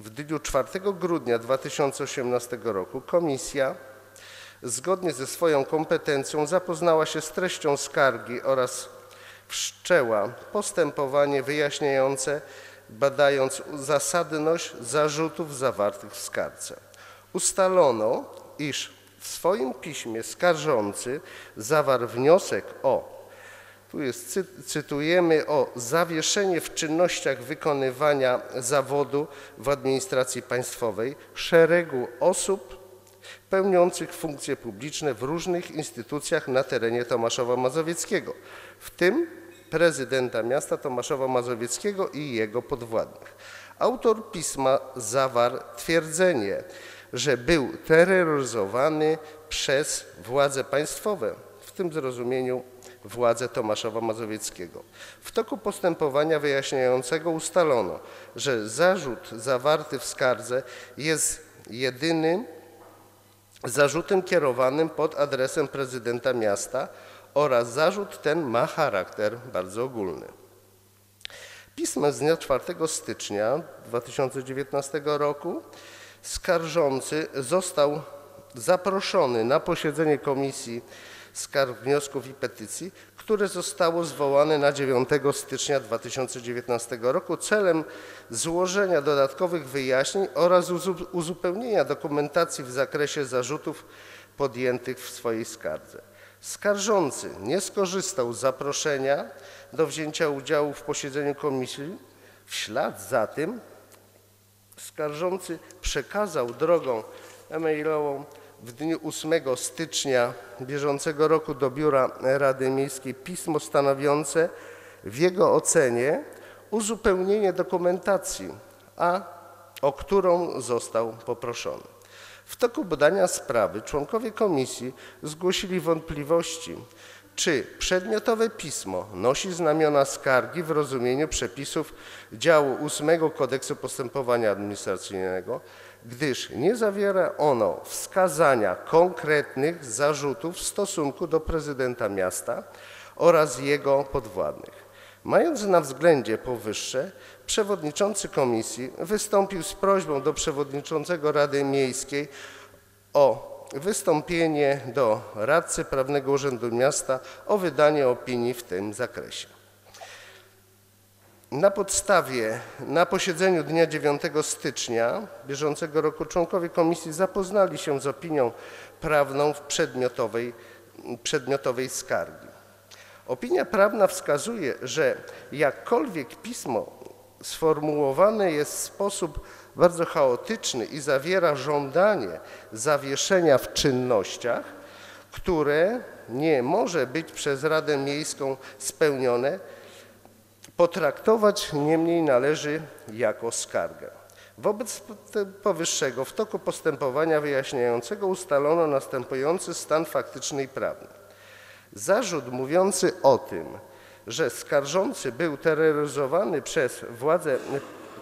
w dniu 4 grudnia 2018 roku komisja zgodnie ze swoją kompetencją zapoznała się z treścią skargi oraz wszczęła postępowanie wyjaśniające, badając zasadność zarzutów zawartych w skardze. Ustalono, iż w swoim piśmie skarżący zawarł wniosek o tu jest, cy, cytujemy o zawieszenie w czynnościach wykonywania zawodu w administracji państwowej szeregu osób pełniących funkcje publiczne w różnych instytucjach na terenie Tomaszowa Mazowieckiego, w tym prezydenta miasta Tomaszowa Mazowieckiego i jego podwładnych. Autor pisma zawarł twierdzenie, że był terroryzowany przez władze państwowe, w tym zrozumieniu władze Tomaszowa Mazowieckiego. W toku postępowania wyjaśniającego ustalono, że zarzut zawarty w skardze jest jedynym zarzutem kierowanym pod adresem prezydenta miasta oraz zarzut ten ma charakter bardzo ogólny. Pismem z dnia 4 stycznia 2019 roku skarżący został zaproszony na posiedzenie Komisji Skarg, Wniosków i Petycji, które zostało zwołane na 9 stycznia 2019 roku celem złożenia dodatkowych wyjaśnień oraz uzupełnienia dokumentacji w zakresie zarzutów podjętych w swojej skardze. Skarżący nie skorzystał z zaproszenia do wzięcia udziału w posiedzeniu komisji. W za tym skarżący przekazał drogą e-mailową w dniu 8 stycznia bieżącego roku do Biura Rady Miejskiej pismo stanowiące w jego ocenie uzupełnienie dokumentacji, a o którą został poproszony. W toku badania sprawy członkowie komisji zgłosili wątpliwości, czy przedmiotowe pismo nosi znamiona skargi w rozumieniu przepisów działu 8 Kodeksu Postępowania Administracyjnego, gdyż nie zawiera ono wskazania konkretnych zarzutów w stosunku do prezydenta miasta oraz jego podwładnych. Mając na względzie powyższe, przewodniczący komisji wystąpił z prośbą do przewodniczącego Rady Miejskiej o wystąpienie do radcy prawnego Urzędu Miasta o wydanie opinii w tym zakresie. Na podstawie, na posiedzeniu dnia 9 stycznia bieżącego roku członkowie komisji zapoznali się z opinią prawną w przedmiotowej, przedmiotowej skargi. Opinia prawna wskazuje, że jakkolwiek pismo sformułowane jest w sposób bardzo chaotyczny i zawiera żądanie zawieszenia w czynnościach, które nie może być przez Radę Miejską spełnione, potraktować niemniej należy jako skargę. Wobec powyższego w toku postępowania wyjaśniającego ustalono następujący stan faktyczny i prawny. Zarzut mówiący o tym, że skarżący był terroryzowany przez władze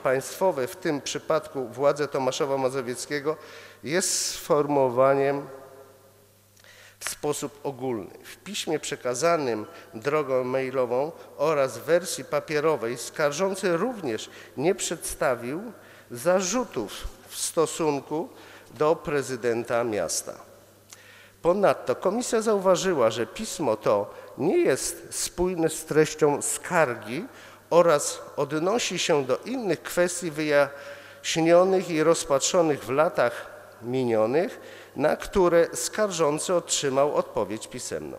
państwowe, w tym przypadku władze Tomaszowa Mazowieckiego, jest sformułowaniem w sposób ogólny. W piśmie przekazanym drogą mailową oraz w wersji papierowej skarżący również nie przedstawił zarzutów w stosunku do prezydenta miasta. Ponadto komisja zauważyła, że pismo to nie jest spójne z treścią skargi oraz odnosi się do innych kwestii wyjaśnionych i rozpatrzonych w latach minionych, na które skarżący otrzymał odpowiedź pisemną.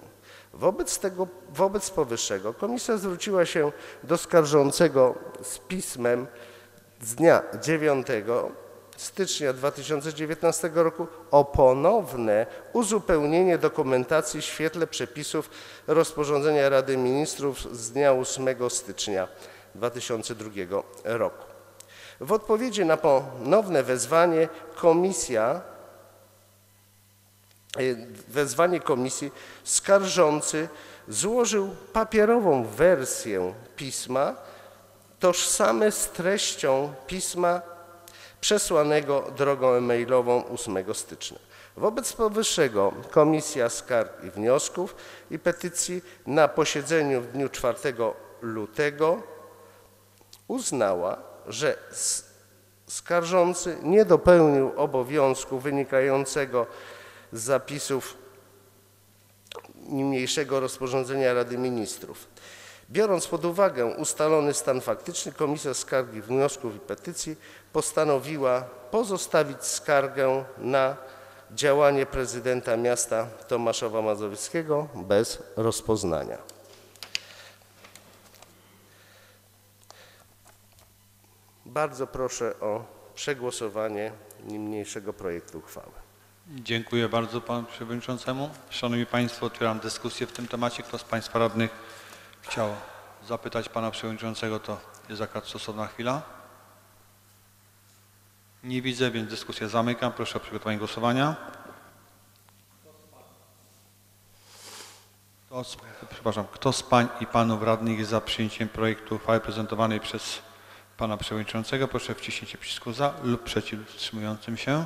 Wobec, tego, wobec powyższego komisja zwróciła się do skarżącego z pismem z dnia 9 stycznia 2019 roku o ponowne uzupełnienie dokumentacji w świetle przepisów rozporządzenia Rady Ministrów z dnia 8 stycznia 2002 roku. W odpowiedzi na ponowne wezwanie komisja wezwanie komisji skarżący złożył papierową wersję pisma tożsame z treścią pisma przesłanego drogą e-mailową 8 stycznia. Wobec powyższego Komisja Skarg i Wniosków i Petycji na posiedzeniu w dniu 4 lutego uznała, że Skarżący nie dopełnił obowiązku wynikającego z zapisów niniejszego rozporządzenia Rady Ministrów. Biorąc pod uwagę ustalony stan faktyczny, Komisja Skargi, Wniosków i Petycji postanowiła pozostawić skargę na działanie prezydenta miasta Tomaszowa Mazowieckiego bez rozpoznania. Bardzo proszę o przegłosowanie niniejszego projektu uchwały. Dziękuję bardzo panu przewodniczącemu. Szanowni państwo, otwieram dyskusję w tym temacie. Kto z państwa radnych chciał zapytać pana przewodniczącego, to jest jaka stosowna chwila. Nie widzę, więc dyskusję zamykam. Proszę o przygotowanie głosowania. Kto z, przepraszam, kto z pań i panów radnych jest za przyjęciem projektu uchwały prezentowanej przez pana przewodniczącego? Proszę wciśnięcie przycisku za lub przeciw wstrzymującym się.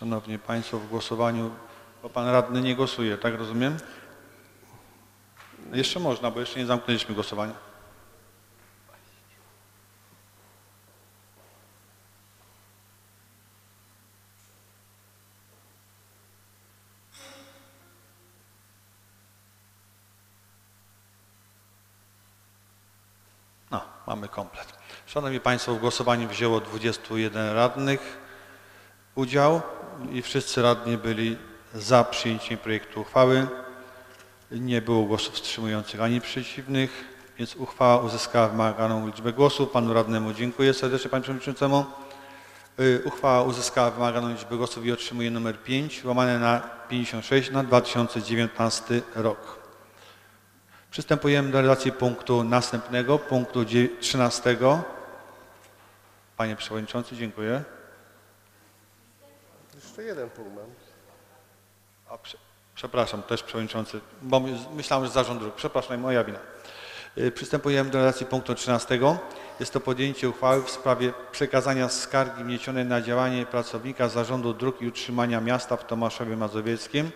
Szanowni Państwo, w głosowaniu, bo Pan Radny nie głosuje, tak rozumiem? Jeszcze można, bo jeszcze nie zamknęliśmy głosowania. No, mamy komplet. Szanowni Państwo, w głosowaniu wzięło 21 radnych udział i wszyscy radni byli za przyjęciem projektu uchwały. Nie było głosów wstrzymujących ani przeciwnych, więc uchwała uzyskała wymaganą liczbę głosów. Panu radnemu dziękuję serdecznie, panie przewodniczącemu. Y, Uchwała uzyskała wymaganą liczbę głosów i otrzymuje numer 5, łamane na 56 na 2019 rok. Przystępujemy do realizacji punktu następnego, punktu dzie- 13. Panie Przewodniczący, dziękuję. Jeszcze jeden punkt mam. A, prze, przepraszam, też przewodniczący, bo my- myślałem, że zarząd dróg. Przepraszam, moja wina. Y, Przystępujemy do relacji punktu 13. Jest to podjęcie uchwały w sprawie przekazania skargi wniesionej na działanie pracownika Zarządu Dróg i Utrzymania Miasta w Tomaszowie Mazowieckim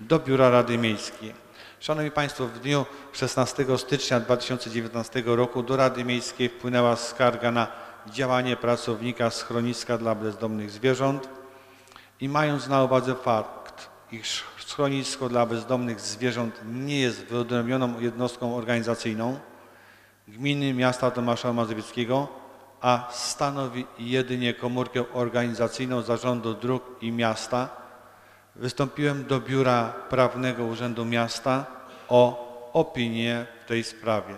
do Biura Rady Miejskiej. Szanowni Państwo, w dniu 16 stycznia 2019 roku do Rady Miejskiej wpłynęła skarga na działanie pracownika schroniska dla bezdomnych zwierząt i mając na uwadze fakt, iż schronisko dla bezdomnych zwierząt nie jest wyodrębnioną jednostką organizacyjną gminy miasta Tomasza Mazowieckiego, a stanowi jedynie komórkę organizacyjną Zarządu Dróg i Miasta, wystąpiłem do Biura Prawnego Urzędu Miasta o opinię w tej sprawie.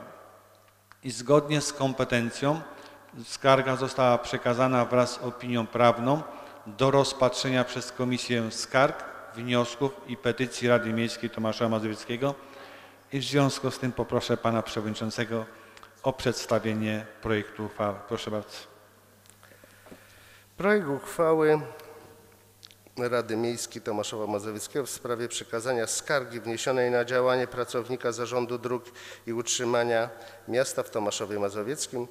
I zgodnie z kompetencją skarga została przekazana wraz z opinią prawną do rozpatrzenia przez Komisję Skarg, Wniosków i Petycji Rady Miejskiej Tomasza Mazowieckiego i w związku z tym poproszę Pana Przewodniczącego o przedstawienie projektu uchwały. Proszę bardzo. Projekt uchwały Rady Miejskiej Tomaszowa Mazowieckiego w sprawie przekazania skargi wniesionej na działanie pracownika Zarządu Dróg i Utrzymania Miasta w Tomaszowie Mazowieckim.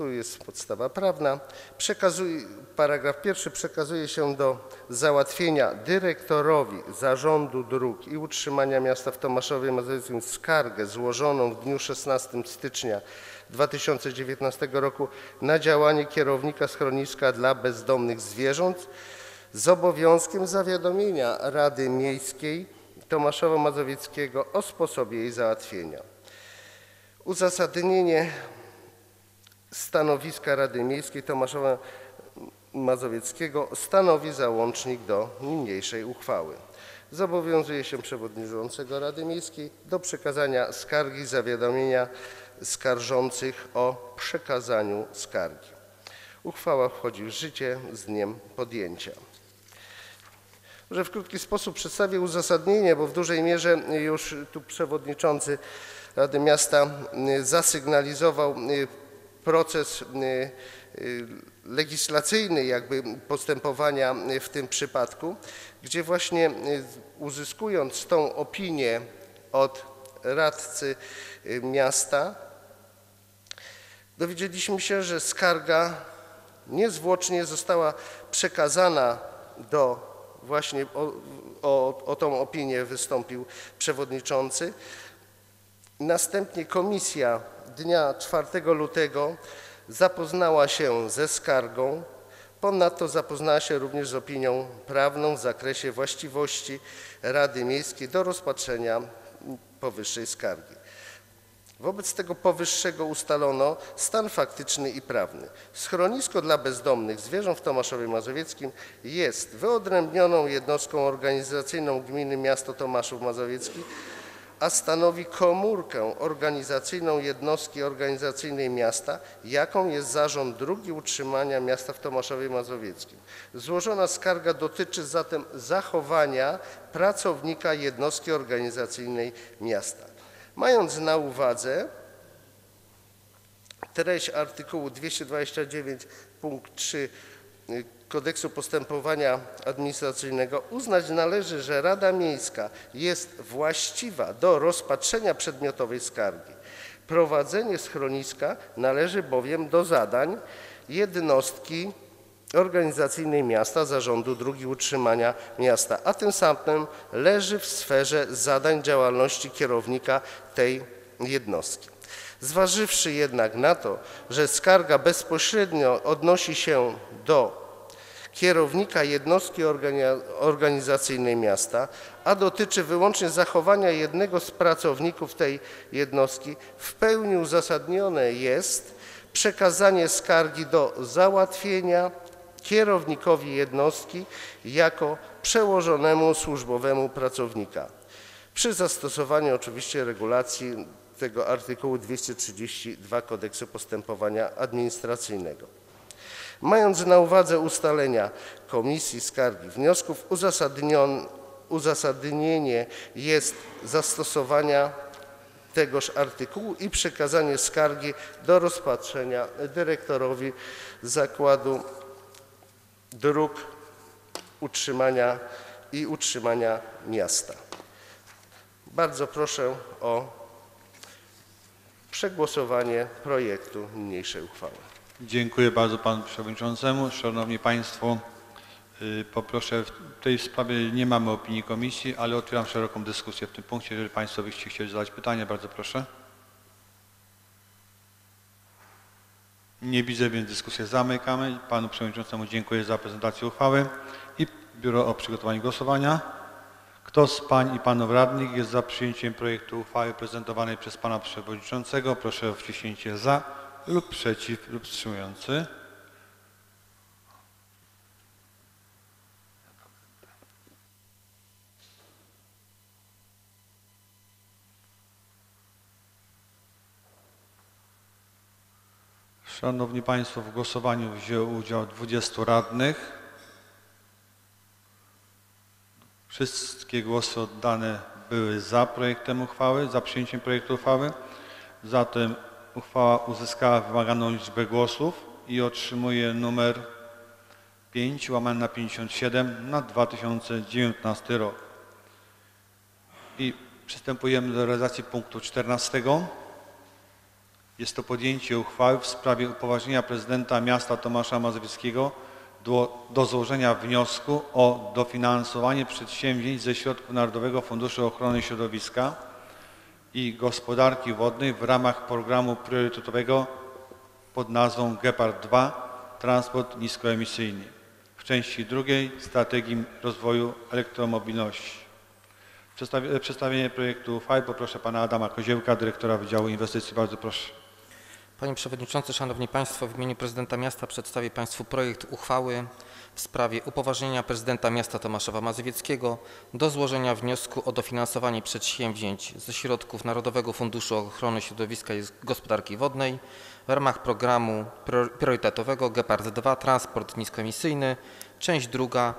Tu jest podstawa prawna. Przekazuje, paragraf pierwszy przekazuje się do załatwienia dyrektorowi Zarządu Dróg i Utrzymania Miasta w Tomaszowie Mazowieckim skargę złożoną w dniu 16 stycznia 2019 roku na działanie kierownika schroniska dla bezdomnych zwierząt z obowiązkiem zawiadomienia Rady Miejskiej Tomaszowa Mazowieckiego o sposobie jej załatwienia. Uzasadnienie stanowiska Rady Miejskiej Tomaszowa Mazowieckiego stanowi załącznik do niniejszej uchwały. Zobowiązuje się przewodniczącego Rady Miejskiej do przekazania skargi zawiadomienia skarżących o przekazaniu skargi. Uchwała wchodzi w życie z dniem podjęcia. Może w krótki sposób przedstawię uzasadnienie, bo w dużej mierze już tu przewodniczący Rady Miasta zasygnalizował y, proces y, y, legislacyjny jakby postępowania w tym przypadku, gdzie właśnie y, uzyskując tą opinię od radcy miasta, dowiedzieliśmy się, że skarga niezwłocznie została przekazana do właśnie o, o, o tą opinię wystąpił przewodniczący. Następnie komisja dnia 4 lutego zapoznała się ze skargą. Ponadto zapoznała się również z opinią prawną w zakresie właściwości Rady Miejskiej do rozpatrzenia powyższej skargi. Wobec tego powyższego ustalono stan faktyczny i prawny. Schronisko dla bezdomnych zwierząt w Tomaszowie Mazowieckim jest wyodrębnioną jednostką organizacyjną gminy miasto Tomaszów Mazowiecki, a stanowi komórkę organizacyjną jednostki organizacyjnej miasta, jaką jest Zarząd Dróg i Utrzymania Miasta w Tomaszowie Mazowieckim. Złożona skarga dotyczy zatem zachowania pracownika jednostki organizacyjnej miasta. Mając na uwadze treść artykułu 229 punkt 3 Kodeksu Postępowania Administracyjnego uznać należy, że Rada Miejska jest właściwa do rozpatrzenia przedmiotowej skargi. Prowadzenie schroniska należy bowiem do zadań jednostki organizacyjnej miasta, zarządu dróg i utrzymania miasta, a tym samym leży w sferze zadań działalności kierownika tej jednostki. Zważywszy jednak na to, że skarga bezpośrednio odnosi się do kierownika jednostki organi- organizacyjnej miasta, a dotyczy wyłącznie zachowania jednego z pracowników tej jednostki, w pełni uzasadnione jest przekazanie skargi do załatwienia kierownikowi jednostki jako przełożonemu służbowemu pracownika przy zastosowaniu oczywiście regulacji tego artykułu 232 Kodeksu Postępowania Administracyjnego. Mając na uwadze ustalenia komisji skargi wniosków, uzasadnienie jest zastosowania tegoż artykułu i przekazanie skargi do rozpatrzenia dyrektorowi Zakładu Dróg Utrzymania i Utrzymania Miasta. Bardzo proszę o przegłosowanie projektu niniejszej uchwały. Dziękuję bardzo panu przewodniczącemu. Szanowni państwo, y, poproszę, w tej sprawie nie mamy opinii komisji, ale otwieram szeroką dyskusję w tym punkcie. Jeżeli państwo byście chcieli zadać pytanie, bardzo proszę. Nie widzę, więc dyskusję zamykamy. Panu przewodniczącemu dziękuję za prezentację uchwały i biuro o przygotowanie głosowania. Kto z pań i panów radnych jest za przyjęciem projektu uchwały prezentowanej przez pana przewodniczącego? Proszę o wciśnięcie za lub przeciw lub wstrzymujący. Szanowni Państwo, w głosowaniu wzięło udział 20 radnych. Wszystkie głosy oddane były za projektem uchwały, za przyjęciem projektu uchwały. Zatem uchwała uzyskała wymaganą liczbę głosów i otrzymuje numer 5 łamane na 57 na 2019 rok. I przystępujemy do realizacji punktu 14. Jest to podjęcie uchwały w sprawie upoważnienia prezydenta miasta Tomasza Mazowieckiego do, do złożenia wniosku o dofinansowanie przedsięwzięć ze środków Narodowego Funduszu Ochrony Środowiska i Gospodarki Wodnej w ramach programu priorytetowego pod nazwą GEPARD 2 Transport niskoemisyjny w części drugiej Strategii Rozwoju Elektromobilności. Przedstawi- Przedstawienie projektu uchwały poproszę pana Adama Koziełka, dyrektora Wydziału Inwestycji. Bardzo proszę. Panie Przewodniczący, Szanowni Państwo, w imieniu Prezydenta Miasta przedstawię Państwu projekt uchwały w sprawie upoważnienia Prezydenta Miasta Tomaszowa Mazowieckiego do złożenia wniosku o dofinansowanie przedsięwzięć ze środków Narodowego Funduszu Ochrony Środowiska i Gospodarki Wodnej w ramach programu prior- priorytetowego GEPARD 2 Transport niskoemisyjny, część druga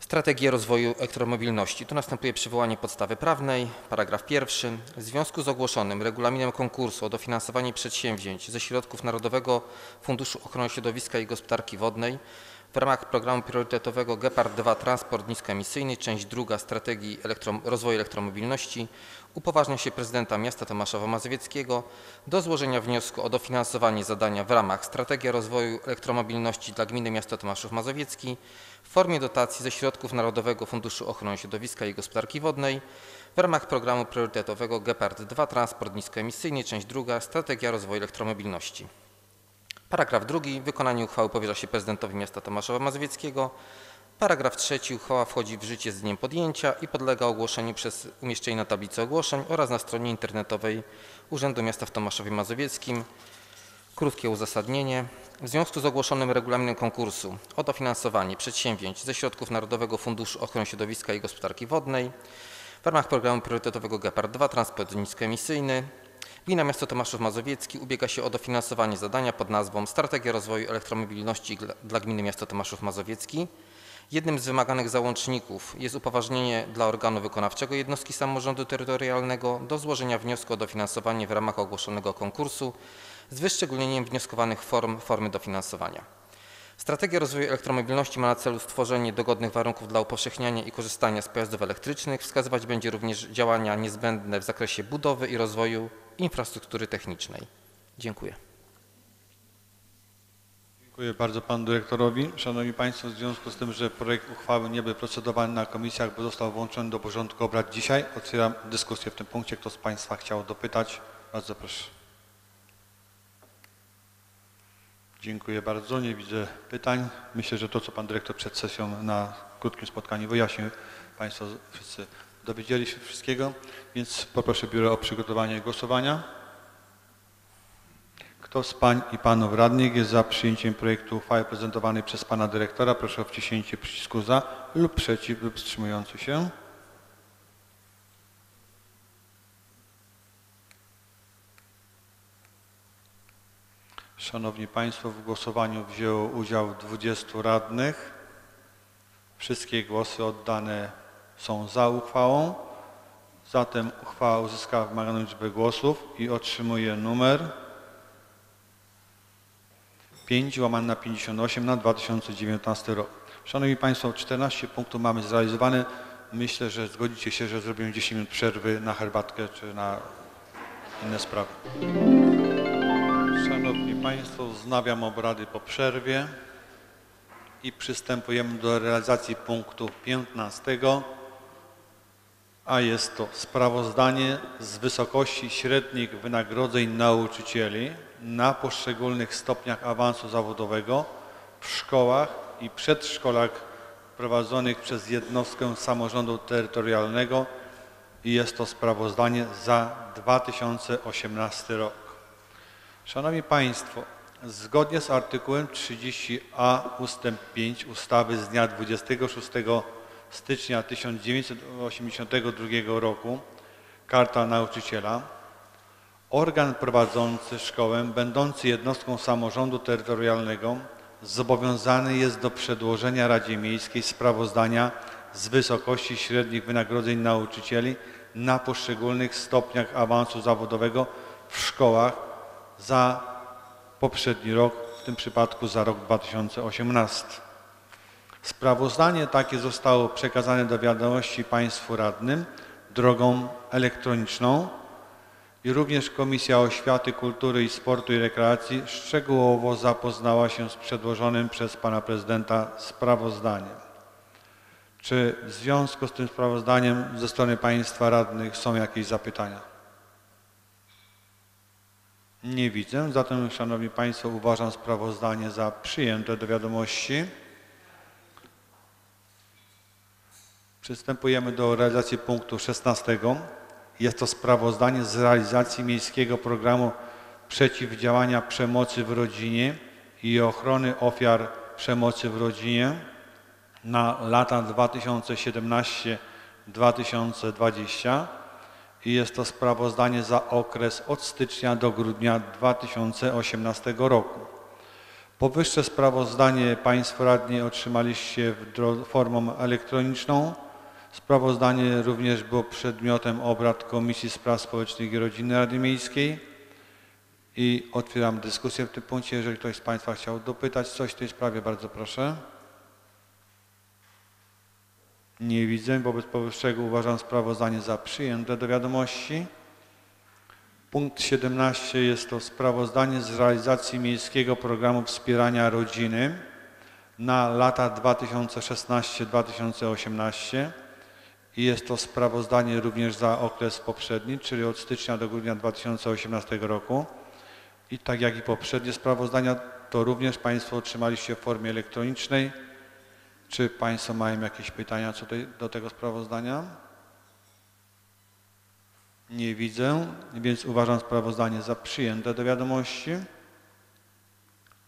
Strategia rozwoju elektromobilności. Tu następuje przywołanie podstawy prawnej. Paragraf pierwszy. W związku z ogłoszonym regulaminem konkursu o dofinansowanie przedsięwzięć ze środków Narodowego Funduszu Ochrony Środowiska i Gospodarki Wodnej w ramach programu priorytetowego GEPARD 2 Transport niskoemisyjny, część druga strategii elektro, rozwoju elektromobilności upoważnia się prezydenta miasta Tomaszowa Mazowieckiego do złożenia wniosku o dofinansowanie zadania w ramach strategii rozwoju elektromobilności dla gminy miasta Tomaszów Mazowiecki w formie dotacji ze środków Narodowego Funduszu Ochrony Środowiska i Gospodarki Wodnej w ramach programu priorytetowego GEPARD 2 Transport niskoemisyjny, część druga strategia rozwoju elektromobilności. Paragraf drugi. Wykonanie uchwały powierza się prezydentowi miasta Tomaszowa Mazowieckiego. Paragraf trzeci. Uchwała wchodzi w życie z dniem podjęcia i podlega ogłoszeniu przez umieszczenie na tablicy ogłoszeń oraz na stronie internetowej Urzędu Miasta w Tomaszowie Mazowieckim. Krótkie uzasadnienie. W związku z ogłoszonym regulaminem konkursu o dofinansowanie przedsięwzięć ze środków Narodowego Funduszu Ochrony Środowiska i Gospodarki Wodnej w ramach programu priorytetowego GEPARD 2 Transport niskoemisyjny Gmina Miasto Tomaszów Mazowiecki ubiega się o dofinansowanie zadania pod nazwą Strategia rozwoju elektromobilności dla- Gminy Miasto Tomaszów Mazowiecki. Jednym z wymaganych załączników jest upoważnienie dla organu wykonawczego jednostki samorządu terytorialnego do złożenia wniosku o dofinansowanie w ramach ogłoszonego konkursu z wyszczególnieniem wnioskowanych form formy dofinansowania. Strategia rozwoju elektromobilności ma na celu stworzenie dogodnych warunków dla upowszechniania i korzystania z pojazdów elektrycznych. Wskazywać będzie również działania niezbędne w zakresie budowy i rozwoju infrastruktury technicznej. Dziękuję. Dziękuję bardzo panu dyrektorowi. Szanowni Państwo, w związku z tym, że projekt uchwały nie był procedowany na komisjach, bo został włączony do porządku obrad dzisiaj, otwieram dyskusję w tym punkcie. Kto z Państwa chciał dopytać? Bardzo proszę. Dziękuję bardzo. Nie widzę pytań. Myślę, że to, co pan dyrektor przed sesją na krótkim spotkaniu wyjaśnił, Państwo wszyscy dowiedzieli się wszystkiego, więc poproszę biuro o przygotowanie głosowania. Kto z pań i panów radnych jest za przyjęciem projektu uchwały prezentowanej przez pana dyrektora? Proszę o wciśnięcie przycisku za lub przeciw lub wstrzymujący się. Szanowni Państwo, w głosowaniu wzięło udział 20 radnych. Wszystkie głosy oddane są za uchwałą. Zatem uchwała uzyskała wymaganą liczbę głosów i otrzymuje numer 5 łamane na 58 na 2019 rok. Szanowni Państwo, 14 punktów mamy zrealizowane. Myślę, że zgodzicie się, że zrobimy 10 minut przerwy na herbatkę czy na inne sprawy. Szanowni Państwo, wznawiam obrady po przerwie i przystępujemy do realizacji punktu 15, a jest to sprawozdanie z wysokości średnich wynagrodzeń nauczycieli na poszczególnych stopniach awansu zawodowego w szkołach i przedszkolach prowadzonych przez jednostkę samorządu terytorialnego i jest to sprawozdanie za 2018 rok. Szanowni Państwo, zgodnie z artykułem 30a ustęp 5 ustawy z dnia 26 stycznia 1982 roku Karta Nauczyciela organ prowadzący szkołę będący jednostką samorządu terytorialnego zobowiązany jest do przedłożenia Radzie Miejskiej sprawozdania z wysokości średnich wynagrodzeń nauczycieli na poszczególnych stopniach awansu zawodowego w szkołach za poprzedni rok, w tym przypadku za rok 2018. Sprawozdanie takie zostało przekazane do wiadomości Państwu radnym drogą elektroniczną i również Komisja Oświaty, Kultury i Sportu i Rekreacji szczegółowo zapoznała się z przedłożonym przez Pana Prezydenta sprawozdaniem. Czy w związku z tym sprawozdaniem ze strony Państwa radnych są jakieś zapytania? Nie widzę, zatem Szanowni Państwo uważam sprawozdanie za przyjęte do wiadomości. Przystępujemy do realizacji punktu 16. Jest to sprawozdanie z realizacji Miejskiego Programu Przeciwdziałania Przemocy w Rodzinie i ochrony ofiar przemocy w rodzinie na lata 2017-2020 i jest to sprawozdanie za okres od stycznia do grudnia 2018 roku. Powyższe sprawozdanie Państwo radni otrzymaliście w formą elektroniczną. Sprawozdanie również było przedmiotem obrad Komisji Spraw Społecznych i Rodziny Rady Miejskiej. I otwieram dyskusję w tym punkcie. Jeżeli ktoś z Państwa chciał dopytać coś w tej sprawie, bardzo proszę. Nie widzę. Wobec powyższego uważam sprawozdanie za przyjęte do wiadomości. Punkt 17 jest to sprawozdanie z realizacji Miejskiego Programu Wspierania Rodziny na lata 2016-2018 i jest to sprawozdanie również za okres poprzedni, czyli od stycznia do grudnia 2018 roku. I tak jak i poprzednie sprawozdania, to również Państwo otrzymaliście w formie elektronicznej. Czy Państwo mają jakieś pytania co do, tego sprawozdania? Nie widzę, więc uważam sprawozdanie za przyjęte do wiadomości.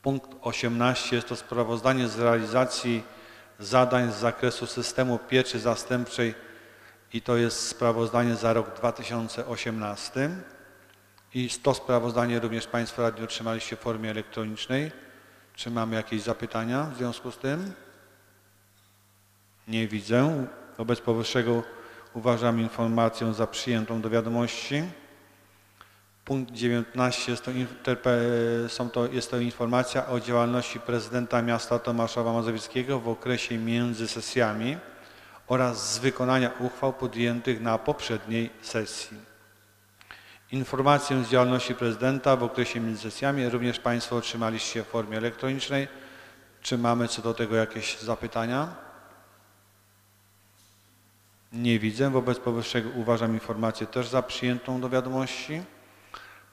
Punkt 18 jest to sprawozdanie z realizacji zadań z zakresu systemu pieczy zastępczej i to jest sprawozdanie za rok 2018. I to sprawozdanie również Państwo radni otrzymaliście w formie elektronicznej. Czy mamy jakieś zapytania w związku z tym? Nie widzę. Wobec powyższego uważam informację za przyjętą do wiadomości. Punkt 19 jest to, interpe- są to, jest to informacja o działalności prezydenta miasta Tomaszowa Mazowieckiego w okresie między sesjami oraz z wykonania uchwał podjętych na poprzedniej sesji. Informację z działalności prezydenta w okresie między sesjami również Państwo otrzymaliście w formie elektronicznej. Czy mamy co do tego jakieś zapytania? Nie widzę. Wobec powyższego uważam informację też za przyjętą do wiadomości.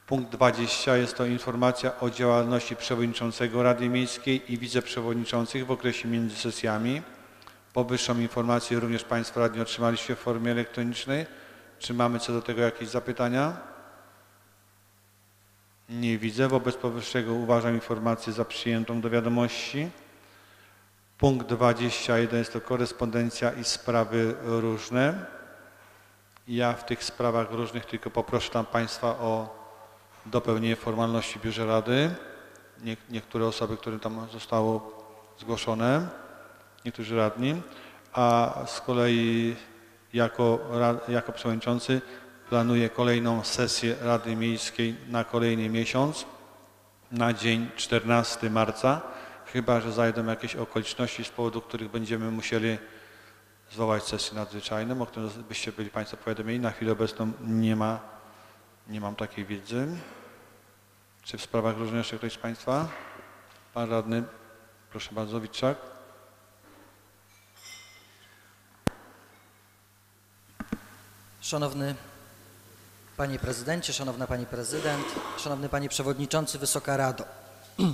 Punkt 20 jest to informacja o działalności przewodniczącego Rady Miejskiej i wiceprzewodniczących w okresie między sesjami. Powyższą informację również Państwo radni otrzymaliście w formie elektronicznej. Czy mamy co do tego jakieś zapytania? Nie widzę. Wobec powyższego uważam informację za przyjętą do wiadomości. Punkt 21 jest to korespondencja i sprawy różne. Ja w tych sprawach różnych tylko poproszę tam Państwa o dopełnienie formalności Biurze Rady. Nie, niektóre osoby, które tam zostało zgłoszone, niektórzy radni, a z kolei jako, jako przewodniczący planuję kolejną sesję Rady Miejskiej na kolejny miesiąc, na dzień 14 marca, chyba że zajdą jakieś okoliczności, z powodu których będziemy musieli zwołać sesję nadzwyczajną, o której byście byli Państwo powiadomieni. Na chwilę obecną nie ma, nie mam takiej wiedzy. Czy w sprawach różnych jeszcze ktoś z Państwa? Pan radny, proszę bardzo, Witczak. Szanowny Panie Prezydencie, Szanowna Pani Prezydent, Szanowny Panie Przewodniczący, Wysoka Rado.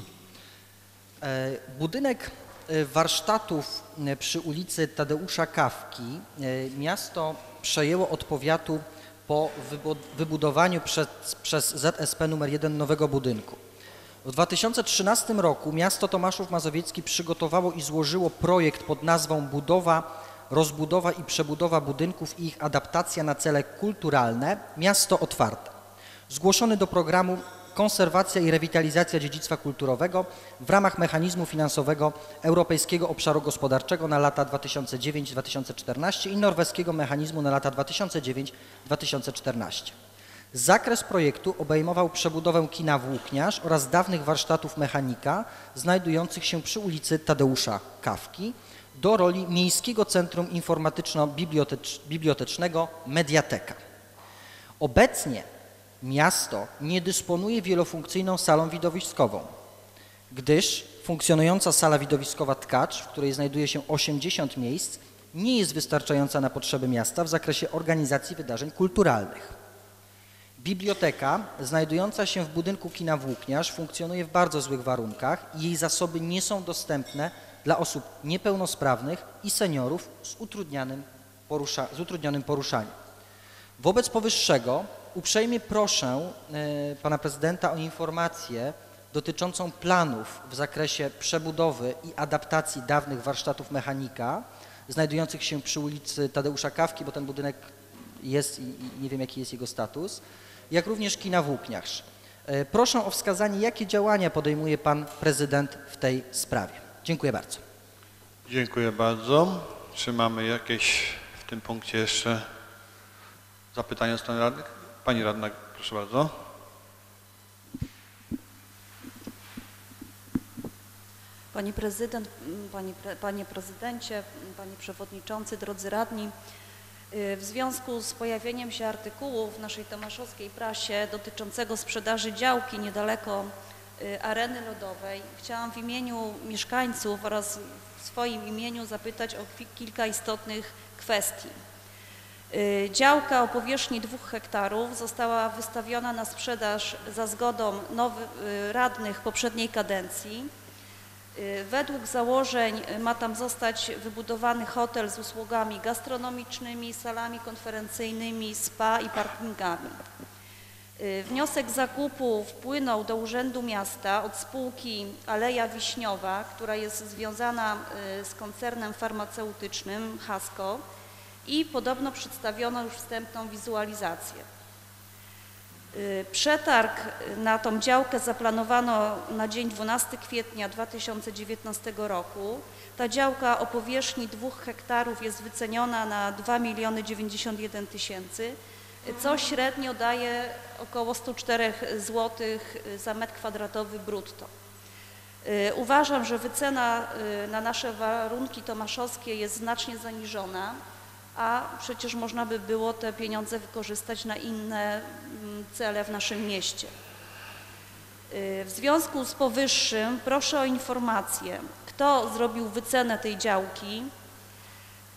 E, Budynek e, warsztatów e, przy ulicy Tadeusza Kawki miasto przejęło od powiatu po wybu- wybudowaniu przez, przez ZSP nr 1 nowego budynku. W 2013 roku miasto Tomaszów Mazowiecki przygotowało i złożyło projekt pod nazwą Budowa, rozbudowa i przebudowa budynków i ich adaptacja na cele kulturalne Miasto Otwarte. Zgłoszony do programu Konserwacja i rewitalizacja dziedzictwa kulturowego w ramach mechanizmu finansowego Europejskiego Obszaru Gospodarczego na lata 2009-2014 i norweskiego mechanizmu na lata 2009-2014. Zakres projektu obejmował przebudowę kina Włókniarz oraz dawnych warsztatów mechanika znajdujących się przy ulicy Tadeusza Kawki do roli Miejskiego Centrum Informatyczno-Bibliotecznego Mediateka. Obecnie miasto nie dysponuje wielofunkcyjną salą widowiskową, gdyż funkcjonująca sala widowiskowa Tkacz, w której znajduje się 80 miejsc, nie jest wystarczająca na potrzeby miasta w zakresie organizacji wydarzeń kulturalnych. Biblioteka, znajdująca się w budynku kina Włókniarz, funkcjonuje w bardzo złych warunkach i jej zasoby nie są dostępne dla osób niepełnosprawnych i seniorów z, utrudnianym porusza, z utrudnionym poruszaniem. Wobec powyższego uprzejmie proszę e, pana prezydenta o informację dotyczącą planów w zakresie przebudowy i adaptacji dawnych warsztatów mechanika znajdujących się przy ulicy Tadeusza Kawki, bo ten budynek jest i, i nie wiem jaki jest jego status, jak również kina Włókniarz. E, Proszę o wskazanie, jakie działania podejmuje pan prezydent w tej sprawie. Dziękuję bardzo. Dziękuję bardzo. Czy mamy jakieś w tym punkcie jeszcze zapytania strony radnych? Pani radna, proszę bardzo. Pani Prezydent, Pani, Panie Prezydencie, Panie Przewodniczący, drodzy radni. Y, W związku z pojawieniem się artykułu w naszej tomaszowskiej prasie dotyczącego sprzedaży działki niedaleko areny lodowej, chciałam w imieniu mieszkańców oraz w swoim imieniu zapytać o kilka istotnych kwestii. Y, Działka o powierzchni dwóch hektarów została wystawiona na sprzedaż za zgodą nowych radnych poprzedniej kadencji. Y, Według założeń y, ma tam zostać wybudowany hotel z usługami gastronomicznymi, salami konferencyjnymi, spa i parkingami. Y, Wniosek zakupu wpłynął do Urzędu Miasta od spółki Aleja Wiśniowa, która jest związana y, z koncernem farmaceutycznym Hasco i podobno przedstawiono już wstępną wizualizację. Y, Przetarg na tą działkę zaplanowano na dzień 12 kwietnia 2019 roku. Ta działka o powierzchni 2 hektarów jest wyceniona na 2 miliony 91 tysięcy, co średnio daje około 104 zł za metr kwadratowy brutto. Y, Uważam, że wycena y, na nasze warunki tomaszowskie jest znacznie zaniżona, a przecież można by było te pieniądze wykorzystać na inne mm, cele w naszym mieście. Y, W związku z powyższym proszę o informację, kto zrobił wycenę tej działki,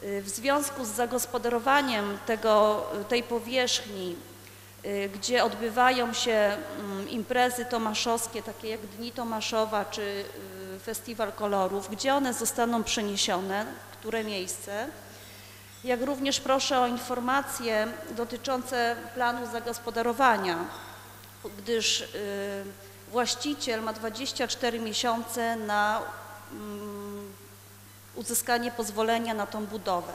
w związku z zagospodarowaniem tego, tej powierzchni, y, gdzie odbywają się mm, imprezy tomaszowskie, takie jak Dni Tomaszowa czy y, Festiwal Kolorów, gdzie one zostaną przeniesione, które miejsce, jak również proszę o informacje dotyczące planu zagospodarowania, gdyż y, właściciel ma 24 miesiące na mm, uzyskanie pozwolenia na tą budowę.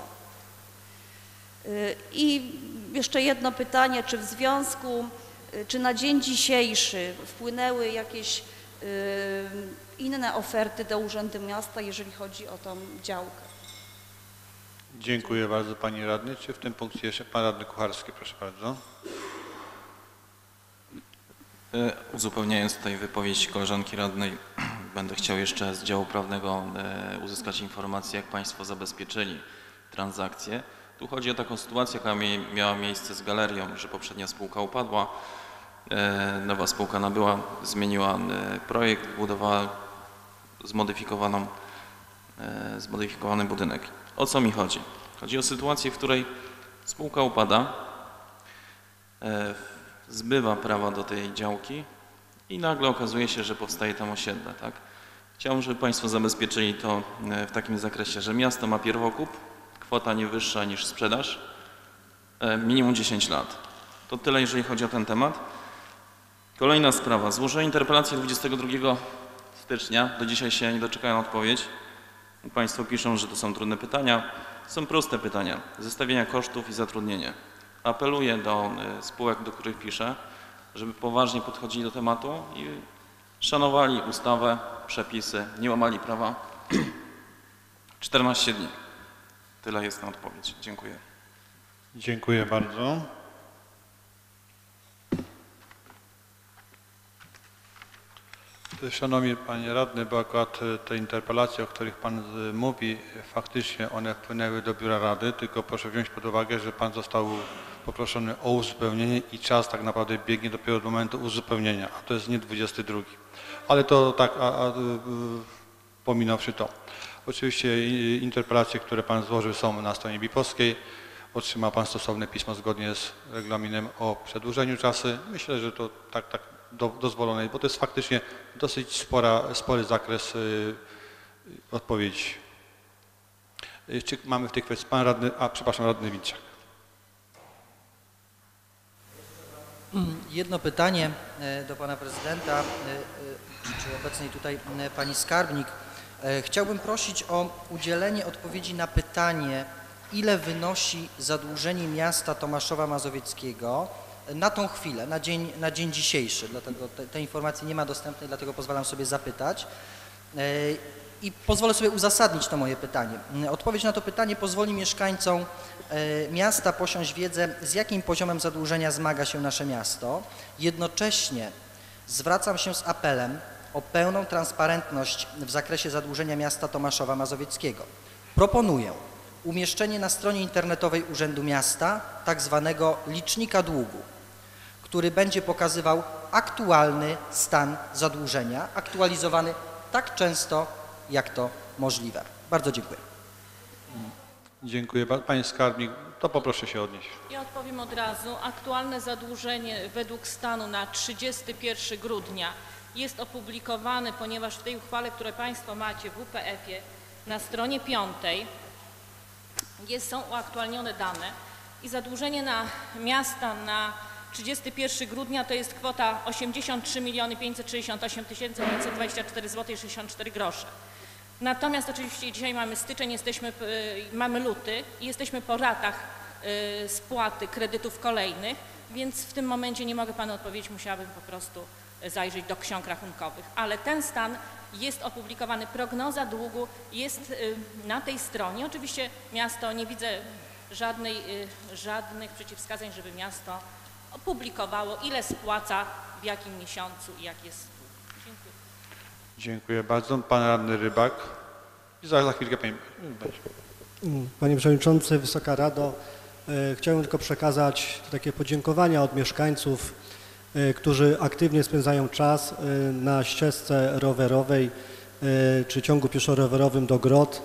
Y, I jeszcze jedno pytanie, czy w związku, y, czy na dzień dzisiejszy wpłynęły jakieś y, inne oferty do Urzędu Miasta, jeżeli chodzi o tą działkę? Dziękuję bardzo Pani Radny. Czy w tym punkcie jeszcze Pan Radny Kucharski, proszę bardzo. E, Uzupełniając tutaj wypowiedź koleżanki radnej, będę chciał jeszcze z działu prawnego e, uzyskać informację, jak Państwo zabezpieczyli transakcję. Tu chodzi o taką sytuację, jaka miała miejsce z galerią, że poprzednia spółka upadła, e, nowa spółka nabyła, zmieniła e, projekt, budowała zmodyfikowaną, zmodyfikowany budynek. O co mi chodzi? Chodzi o sytuację, w której spółka upada, zbywa prawa do tej działki i nagle okazuje się, że powstaje tam osiedle. Tak? Chciałbym, żeby Państwo zabezpieczyli to e, w takim zakresie, że miasto ma pierwokup, kwota nie wyższa niż sprzedaż, e, minimum 10 lat. To tyle, jeżeli chodzi o ten temat. Kolejna sprawa. Złożyłem interpelację 22 stycznia. Do dzisiaj się nie doczekałem odpowiedź. Państwo piszą, że to są trudne pytania. Są proste pytania. Zestawienia kosztów i zatrudnienie. Apeluję do y, spółek, do których piszę, żeby poważnie podchodzili do tematu i szanowali ustawę, przepisy, nie łamali prawa. 14 dni. Tyle jest na odpowiedź. Dziękuję. Dziękuję bardzo. Szanowni Panie Radny, bo akurat e, te interpelacje, o których Pan e, mówi, e, faktycznie one wpłynęły do Biura Rady, tylko proszę wziąć pod uwagę, że Pan został poproszony o uzupełnienie i czas tak naprawdę biegnie dopiero do momentu uzupełnienia, a to jest nie 22. Ale to tak, a, a, y, y, pominąwszy to. Oczywiście interpelacje, które Pan złożył są na stronie Bipowskiej. Otrzyma Pan stosowne pismo zgodnie z regulaminem o przedłużeniu czasu. Myślę, że to tak, tak do, dozwolone, bo to jest faktycznie dosyć spora, spory zakres y, odpowiedzi. Y, Czy mamy w tej kwestii Pan Radny, a przepraszam, Radny Wilczak. Jedno pytanie e, do Pana Prezydenta, e, e, czy obecnej tutaj Pani Skarbnik. Chciałbym prosić o udzielenie odpowiedzi na pytanie, ile wynosi zadłużenie miasta Tomaszowa Mazowieckiego na tą chwilę, na dzień, na dzień dzisiejszy. Dlatego te, tej informacji nie ma dostępnej, dlatego pozwalam sobie zapytać. I pozwolę sobie uzasadnić to moje pytanie. Odpowiedź na to pytanie pozwoli mieszkańcom miasta posiąść wiedzę, z jakim poziomem zadłużenia zmaga się nasze miasto. Jednocześnie zwracam się z apelem o pełną transparentność w zakresie zadłużenia miasta Tomaszowa Mazowieckiego, proponuję umieszczenie na stronie internetowej Urzędu Miasta tak zwanego licznika długu, który będzie pokazywał aktualny stan zadłużenia, aktualizowany tak często, jak to możliwe. Bardzo dziękuję. Dziękuję bardzo. Panie skarbnik, to poproszę się odnieść. Ja odpowiem od razu. Aktualne zadłużenie według stanu na 31 grudnia jest opublikowane, ponieważ w tej uchwale, które Państwo macie w UPF-ie na stronie 5 jest, są uaktualnione dane i zadłużenie na miasta na 31 grudnia to jest kwota 83 568 524 zł 64 grosze. Natomiast oczywiście dzisiaj mamy styczeń, jesteśmy, y, mamy luty i jesteśmy po ratach y, spłaty kredytów kolejnych, więc w tym momencie nie mogę Panu odpowiedzieć, musiałabym po prostu zajrzeć do ksiąg rachunkowych. Ale ten stan jest opublikowany, prognoza długu jest y, na tej stronie. Oczywiście miasto, nie widzę żadnej, żadnych przeciwwskazań, żeby miasto opublikowało, ile spłaca, w jakim miesiącu i jak jest. Dziękuję bardzo. Pan radny Rybak. I za, za chwilkę pani będzie. Panie Przewodniczący, Wysoka Rado, e, chciałbym tylko przekazać takie podziękowania od mieszkańców, e, którzy aktywnie spędzają czas e, na ścieżce rowerowej czy ciągu pieszo-rowerowym do Grot.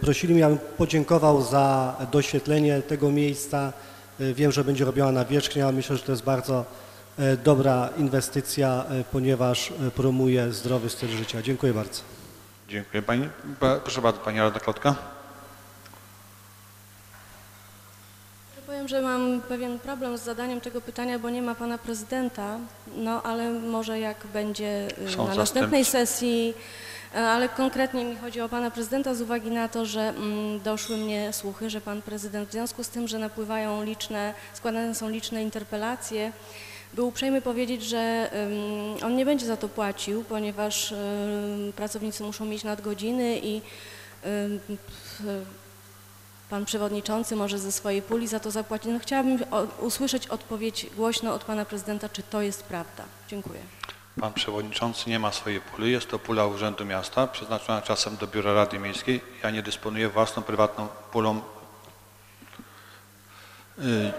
Prosili mnie, abym podziękował za doświetlenie tego miejsca. Wiem, że będzie robiona nawierzchnia, myślę, że to jest bardzo dobra inwestycja, ponieważ promuje zdrowy styl życia. Dziękuję bardzo. Dziękuję pani. Proszę bardzo, pani radna Klotka. Powiem, że mam pewien problem z zadaniem tego pytania, bo nie ma pana prezydenta, no ale może jak będzie y, Są na następnej zastępcy. sesji, e, ale konkretnie mi chodzi o pana prezydenta z uwagi na to, że mm, doszły mnie słuchy, że pan prezydent w związku z tym, że napływają liczne, składane są liczne interpelacje, był uprzejmy powiedzieć, że on nie będzie za to płacił, ponieważ pracownicy muszą mieć nadgodziny i pan przewodniczący może ze swojej puli za to zapłacić. No, chciałabym usłyszeć odpowiedź głośno od pana prezydenta, czy to jest prawda. Dziękuję. Pan przewodniczący nie ma swojej puli. Jest to pula Urzędu Miasta, przeznaczona czasem do Biura Rady Miejskiej. Ja nie dysponuję własną, prywatną pulą. Y,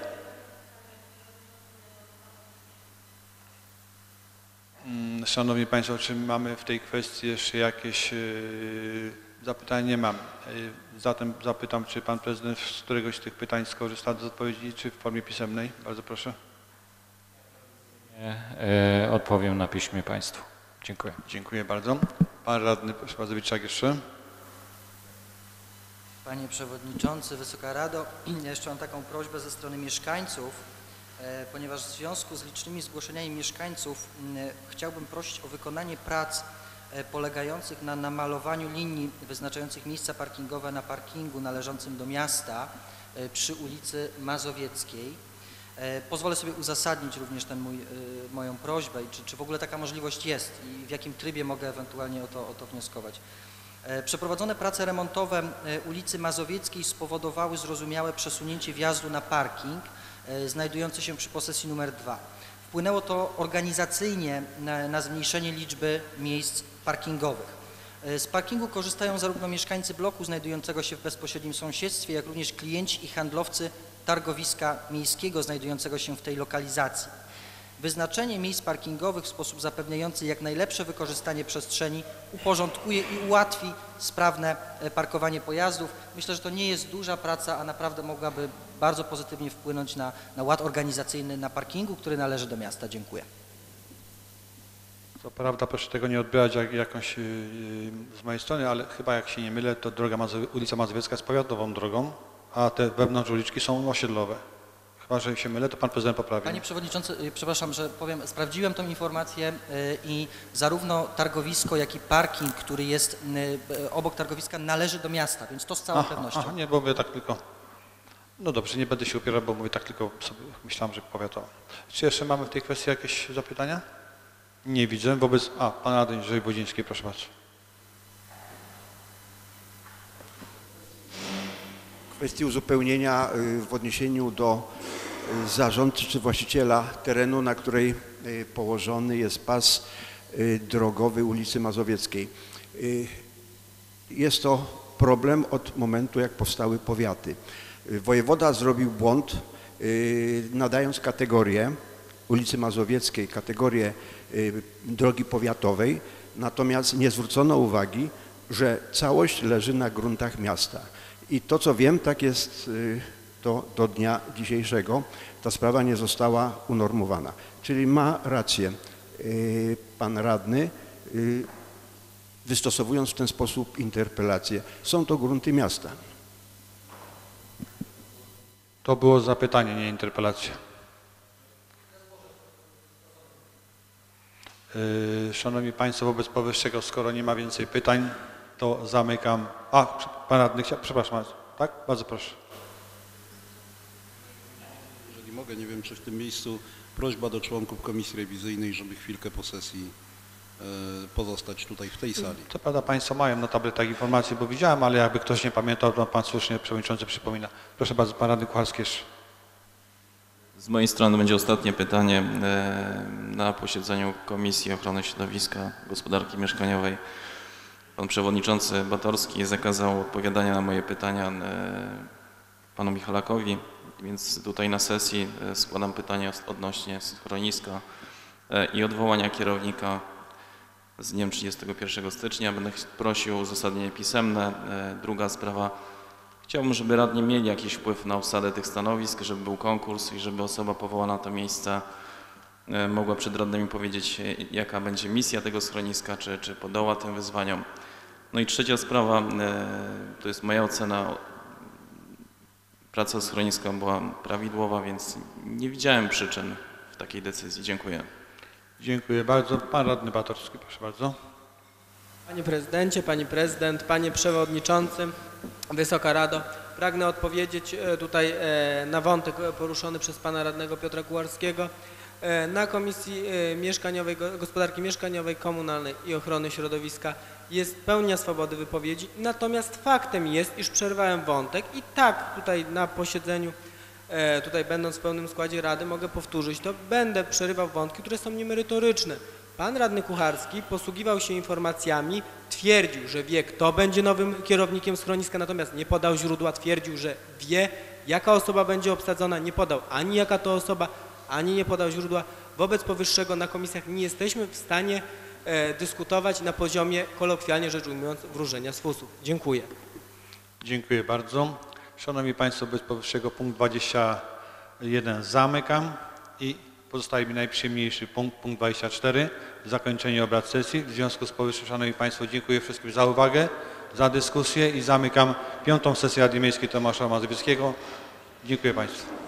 Szanowni Państwo, czy mamy w tej kwestii jeszcze jakieś y, zapytania? Nie mam. Y, Zatem zapytam, czy Pan Prezydent z któregoś z tych pytań skorzysta z odpowiedzi, czy w formie pisemnej? Bardzo proszę. E, Odpowiem na piśmie Państwu. Dziękuję. Dziękuję bardzo. Pan Radny Szwadzowicz-Czak jeszcze. Panie Przewodniczący, Wysoka Rado, ja jeszcze mam taką prośbę ze strony mieszkańców, e, ponieważ w związku z licznymi zgłoszeniami mieszkańców m, chciałbym prosić o wykonanie prac e, polegających na namalowaniu linii wyznaczających miejsca parkingowe na parkingu należącym do miasta e, przy ulicy Mazowieckiej. E, Pozwolę sobie uzasadnić również e, moją prośbę i czy, czy w ogóle taka możliwość jest i w jakim trybie mogę ewentualnie o to, o to wnioskować. E, Przeprowadzone prace remontowe e, ulicy Mazowieckiej spowodowały zrozumiałe przesunięcie wjazdu na parking e, znajdujący się przy posesji numer 2. Wpłynęło to organizacyjnie na, na zmniejszenie liczby miejsc parkingowych. E, Z parkingu korzystają zarówno mieszkańcy bloku znajdującego się w bezpośrednim sąsiedztwie, jak również klienci i handlowcy targowiska miejskiego znajdującego się w tej lokalizacji. Wyznaczenie miejsc parkingowych w sposób zapewniający jak najlepsze wykorzystanie przestrzeni uporządkuje i ułatwi sprawne e, parkowanie pojazdów. Myślę, że to nie jest duża praca, a naprawdę mogłaby bardzo pozytywnie wpłynąć na, na ład organizacyjny na parkingu, który należy do miasta. Dziękuję. Co prawda proszę tego nie odbierać jak, jakąś yy, z mojej strony, ale chyba jak się nie mylę, to droga Mazowie, ulica Mazowiecka jest powiatową drogą, a te wewnątrz uliczki są osiedlowe. Chyba, że się mylę, to pan prezydent poprawi. Panie Przewodniczący, y, przepraszam, że powiem, sprawdziłem tą informację y, i zarówno targowisko, jak i parking, który jest obok targowiska należy do miasta, więc to z całą Aha, pewnością. aha, nie, bo tak tylko. No dobrze, nie będę się upierał, bo mówię tak tylko sobie myślałem, że powiatowo. Czy jeszcze mamy w tej kwestii jakieś zapytania? Nie widzę. Wobec. A, pan Radny Andrzej Wodziński, proszę bardzo. kwestii uzupełnienia y, w odniesieniu do y, zarządcy czy właściciela terenu, na której y, położony jest pas drogowy ulicy Mazowieckiej. Jest to problem od momentu, jak powstały powiaty. Y, Wojewoda zrobił błąd, y, nadając kategorię ulicy Mazowieckiej, kategorię y, drogi powiatowej, natomiast nie zwrócono uwagi, że całość leży na gruntach miasta. I to, co wiem, tak jest y, do, dnia dzisiejszego. Ta sprawa nie została unormowana. Czyli ma rację pan radny, wystosowując w ten sposób interpelację. Są to grunty miasta. To było zapytanie, nie interpelacja. Yy, Szanowni Państwo, wobec powyższego, skoro nie ma więcej pytań, to zamykam. A, pan radny przepraszam, tak? Bardzo proszę. Jeżeli mogę, nie wiem czy w tym miejscu prośba do członków komisji rewizyjnej, żeby chwilkę po sesji pozostać tutaj w tej sali. Co prawda Państwo mają na tabletach informacje, bo widziałem, ale jakby ktoś nie pamiętał, to Pan słusznie Przewodniczący przypomina. Proszę bardzo, Pan Radny Kucharski jeszcze. Z mojej strony będzie ostatnie pytanie. E, Na posiedzeniu Komisji Ochrony Środowiska, Gospodarki Mieszkaniowej pan przewodniczący Batorski zakazał odpowiadania na moje pytania e, panu Michalakowi, więc tutaj na sesji e, składam pytanie odnośnie schroniska e, i odwołania kierownika z dniem 31 stycznia. Będę prosił o uzasadnienie pisemne. E, Druga sprawa. Chciałbym, żeby radni mieli jakiś wpływ na obsadę tych stanowisk, żeby był konkurs i żeby osoba powołana na to miejsce e, mogła przed radnymi powiedzieć, e, jaka będzie misja tego schroniska, czy, czy podoła tym wyzwaniom. No i trzecia sprawa, to jest moja ocena. Praca schroniska była prawidłowa, więc nie widziałem przyczyn w takiej decyzji. Dziękuję. Dziękuję bardzo. Pan Radny Batorski, proszę bardzo. Panie prezydencie, pani prezydent, panie przewodniczący, Wysoka Rado, pragnę odpowiedzieć e, tutaj e, na wątek poruszony przez pana radnego Piotra Kułarskiego. E, Na Komisji Mieszkaniowej, Go- Gospodarki Mieszkaniowej, Komunalnej i Ochrony Środowiska jest pełnia swobody wypowiedzi, natomiast faktem jest, iż przerwałem wątek i tak tutaj na posiedzeniu tutaj będąc w pełnym składzie Rady, mogę powtórzyć to, będę przerywał wątki, które są niemerytoryczne. Pan radny Kucharski posługiwał się informacjami, twierdził, że wie, kto będzie nowym kierownikiem schroniska, natomiast nie podał źródła, twierdził, że wie, jaka osoba będzie obsadzona, nie podał ani jaka to osoba, ani nie podał źródła. Wobec powyższego na komisjach nie jesteśmy w stanie e, dyskutować na poziomie, kolokwialnie rzecz ujmując, wróżenia z fusów. Dziękuję. Dziękuję bardzo. Szanowni Państwo, bez powyższego punkt 21 zamykam i pozostaje mi najprzyjemniejszy punkt, punkt 24, zakończenie obrad sesji. W związku z powyższym, Szanowni Państwo, dziękuję wszystkim za uwagę, za dyskusję i zamykam piątą sesję Rady Miejskiej Tomasza Mazowieckiego. Dziękuję Państwu.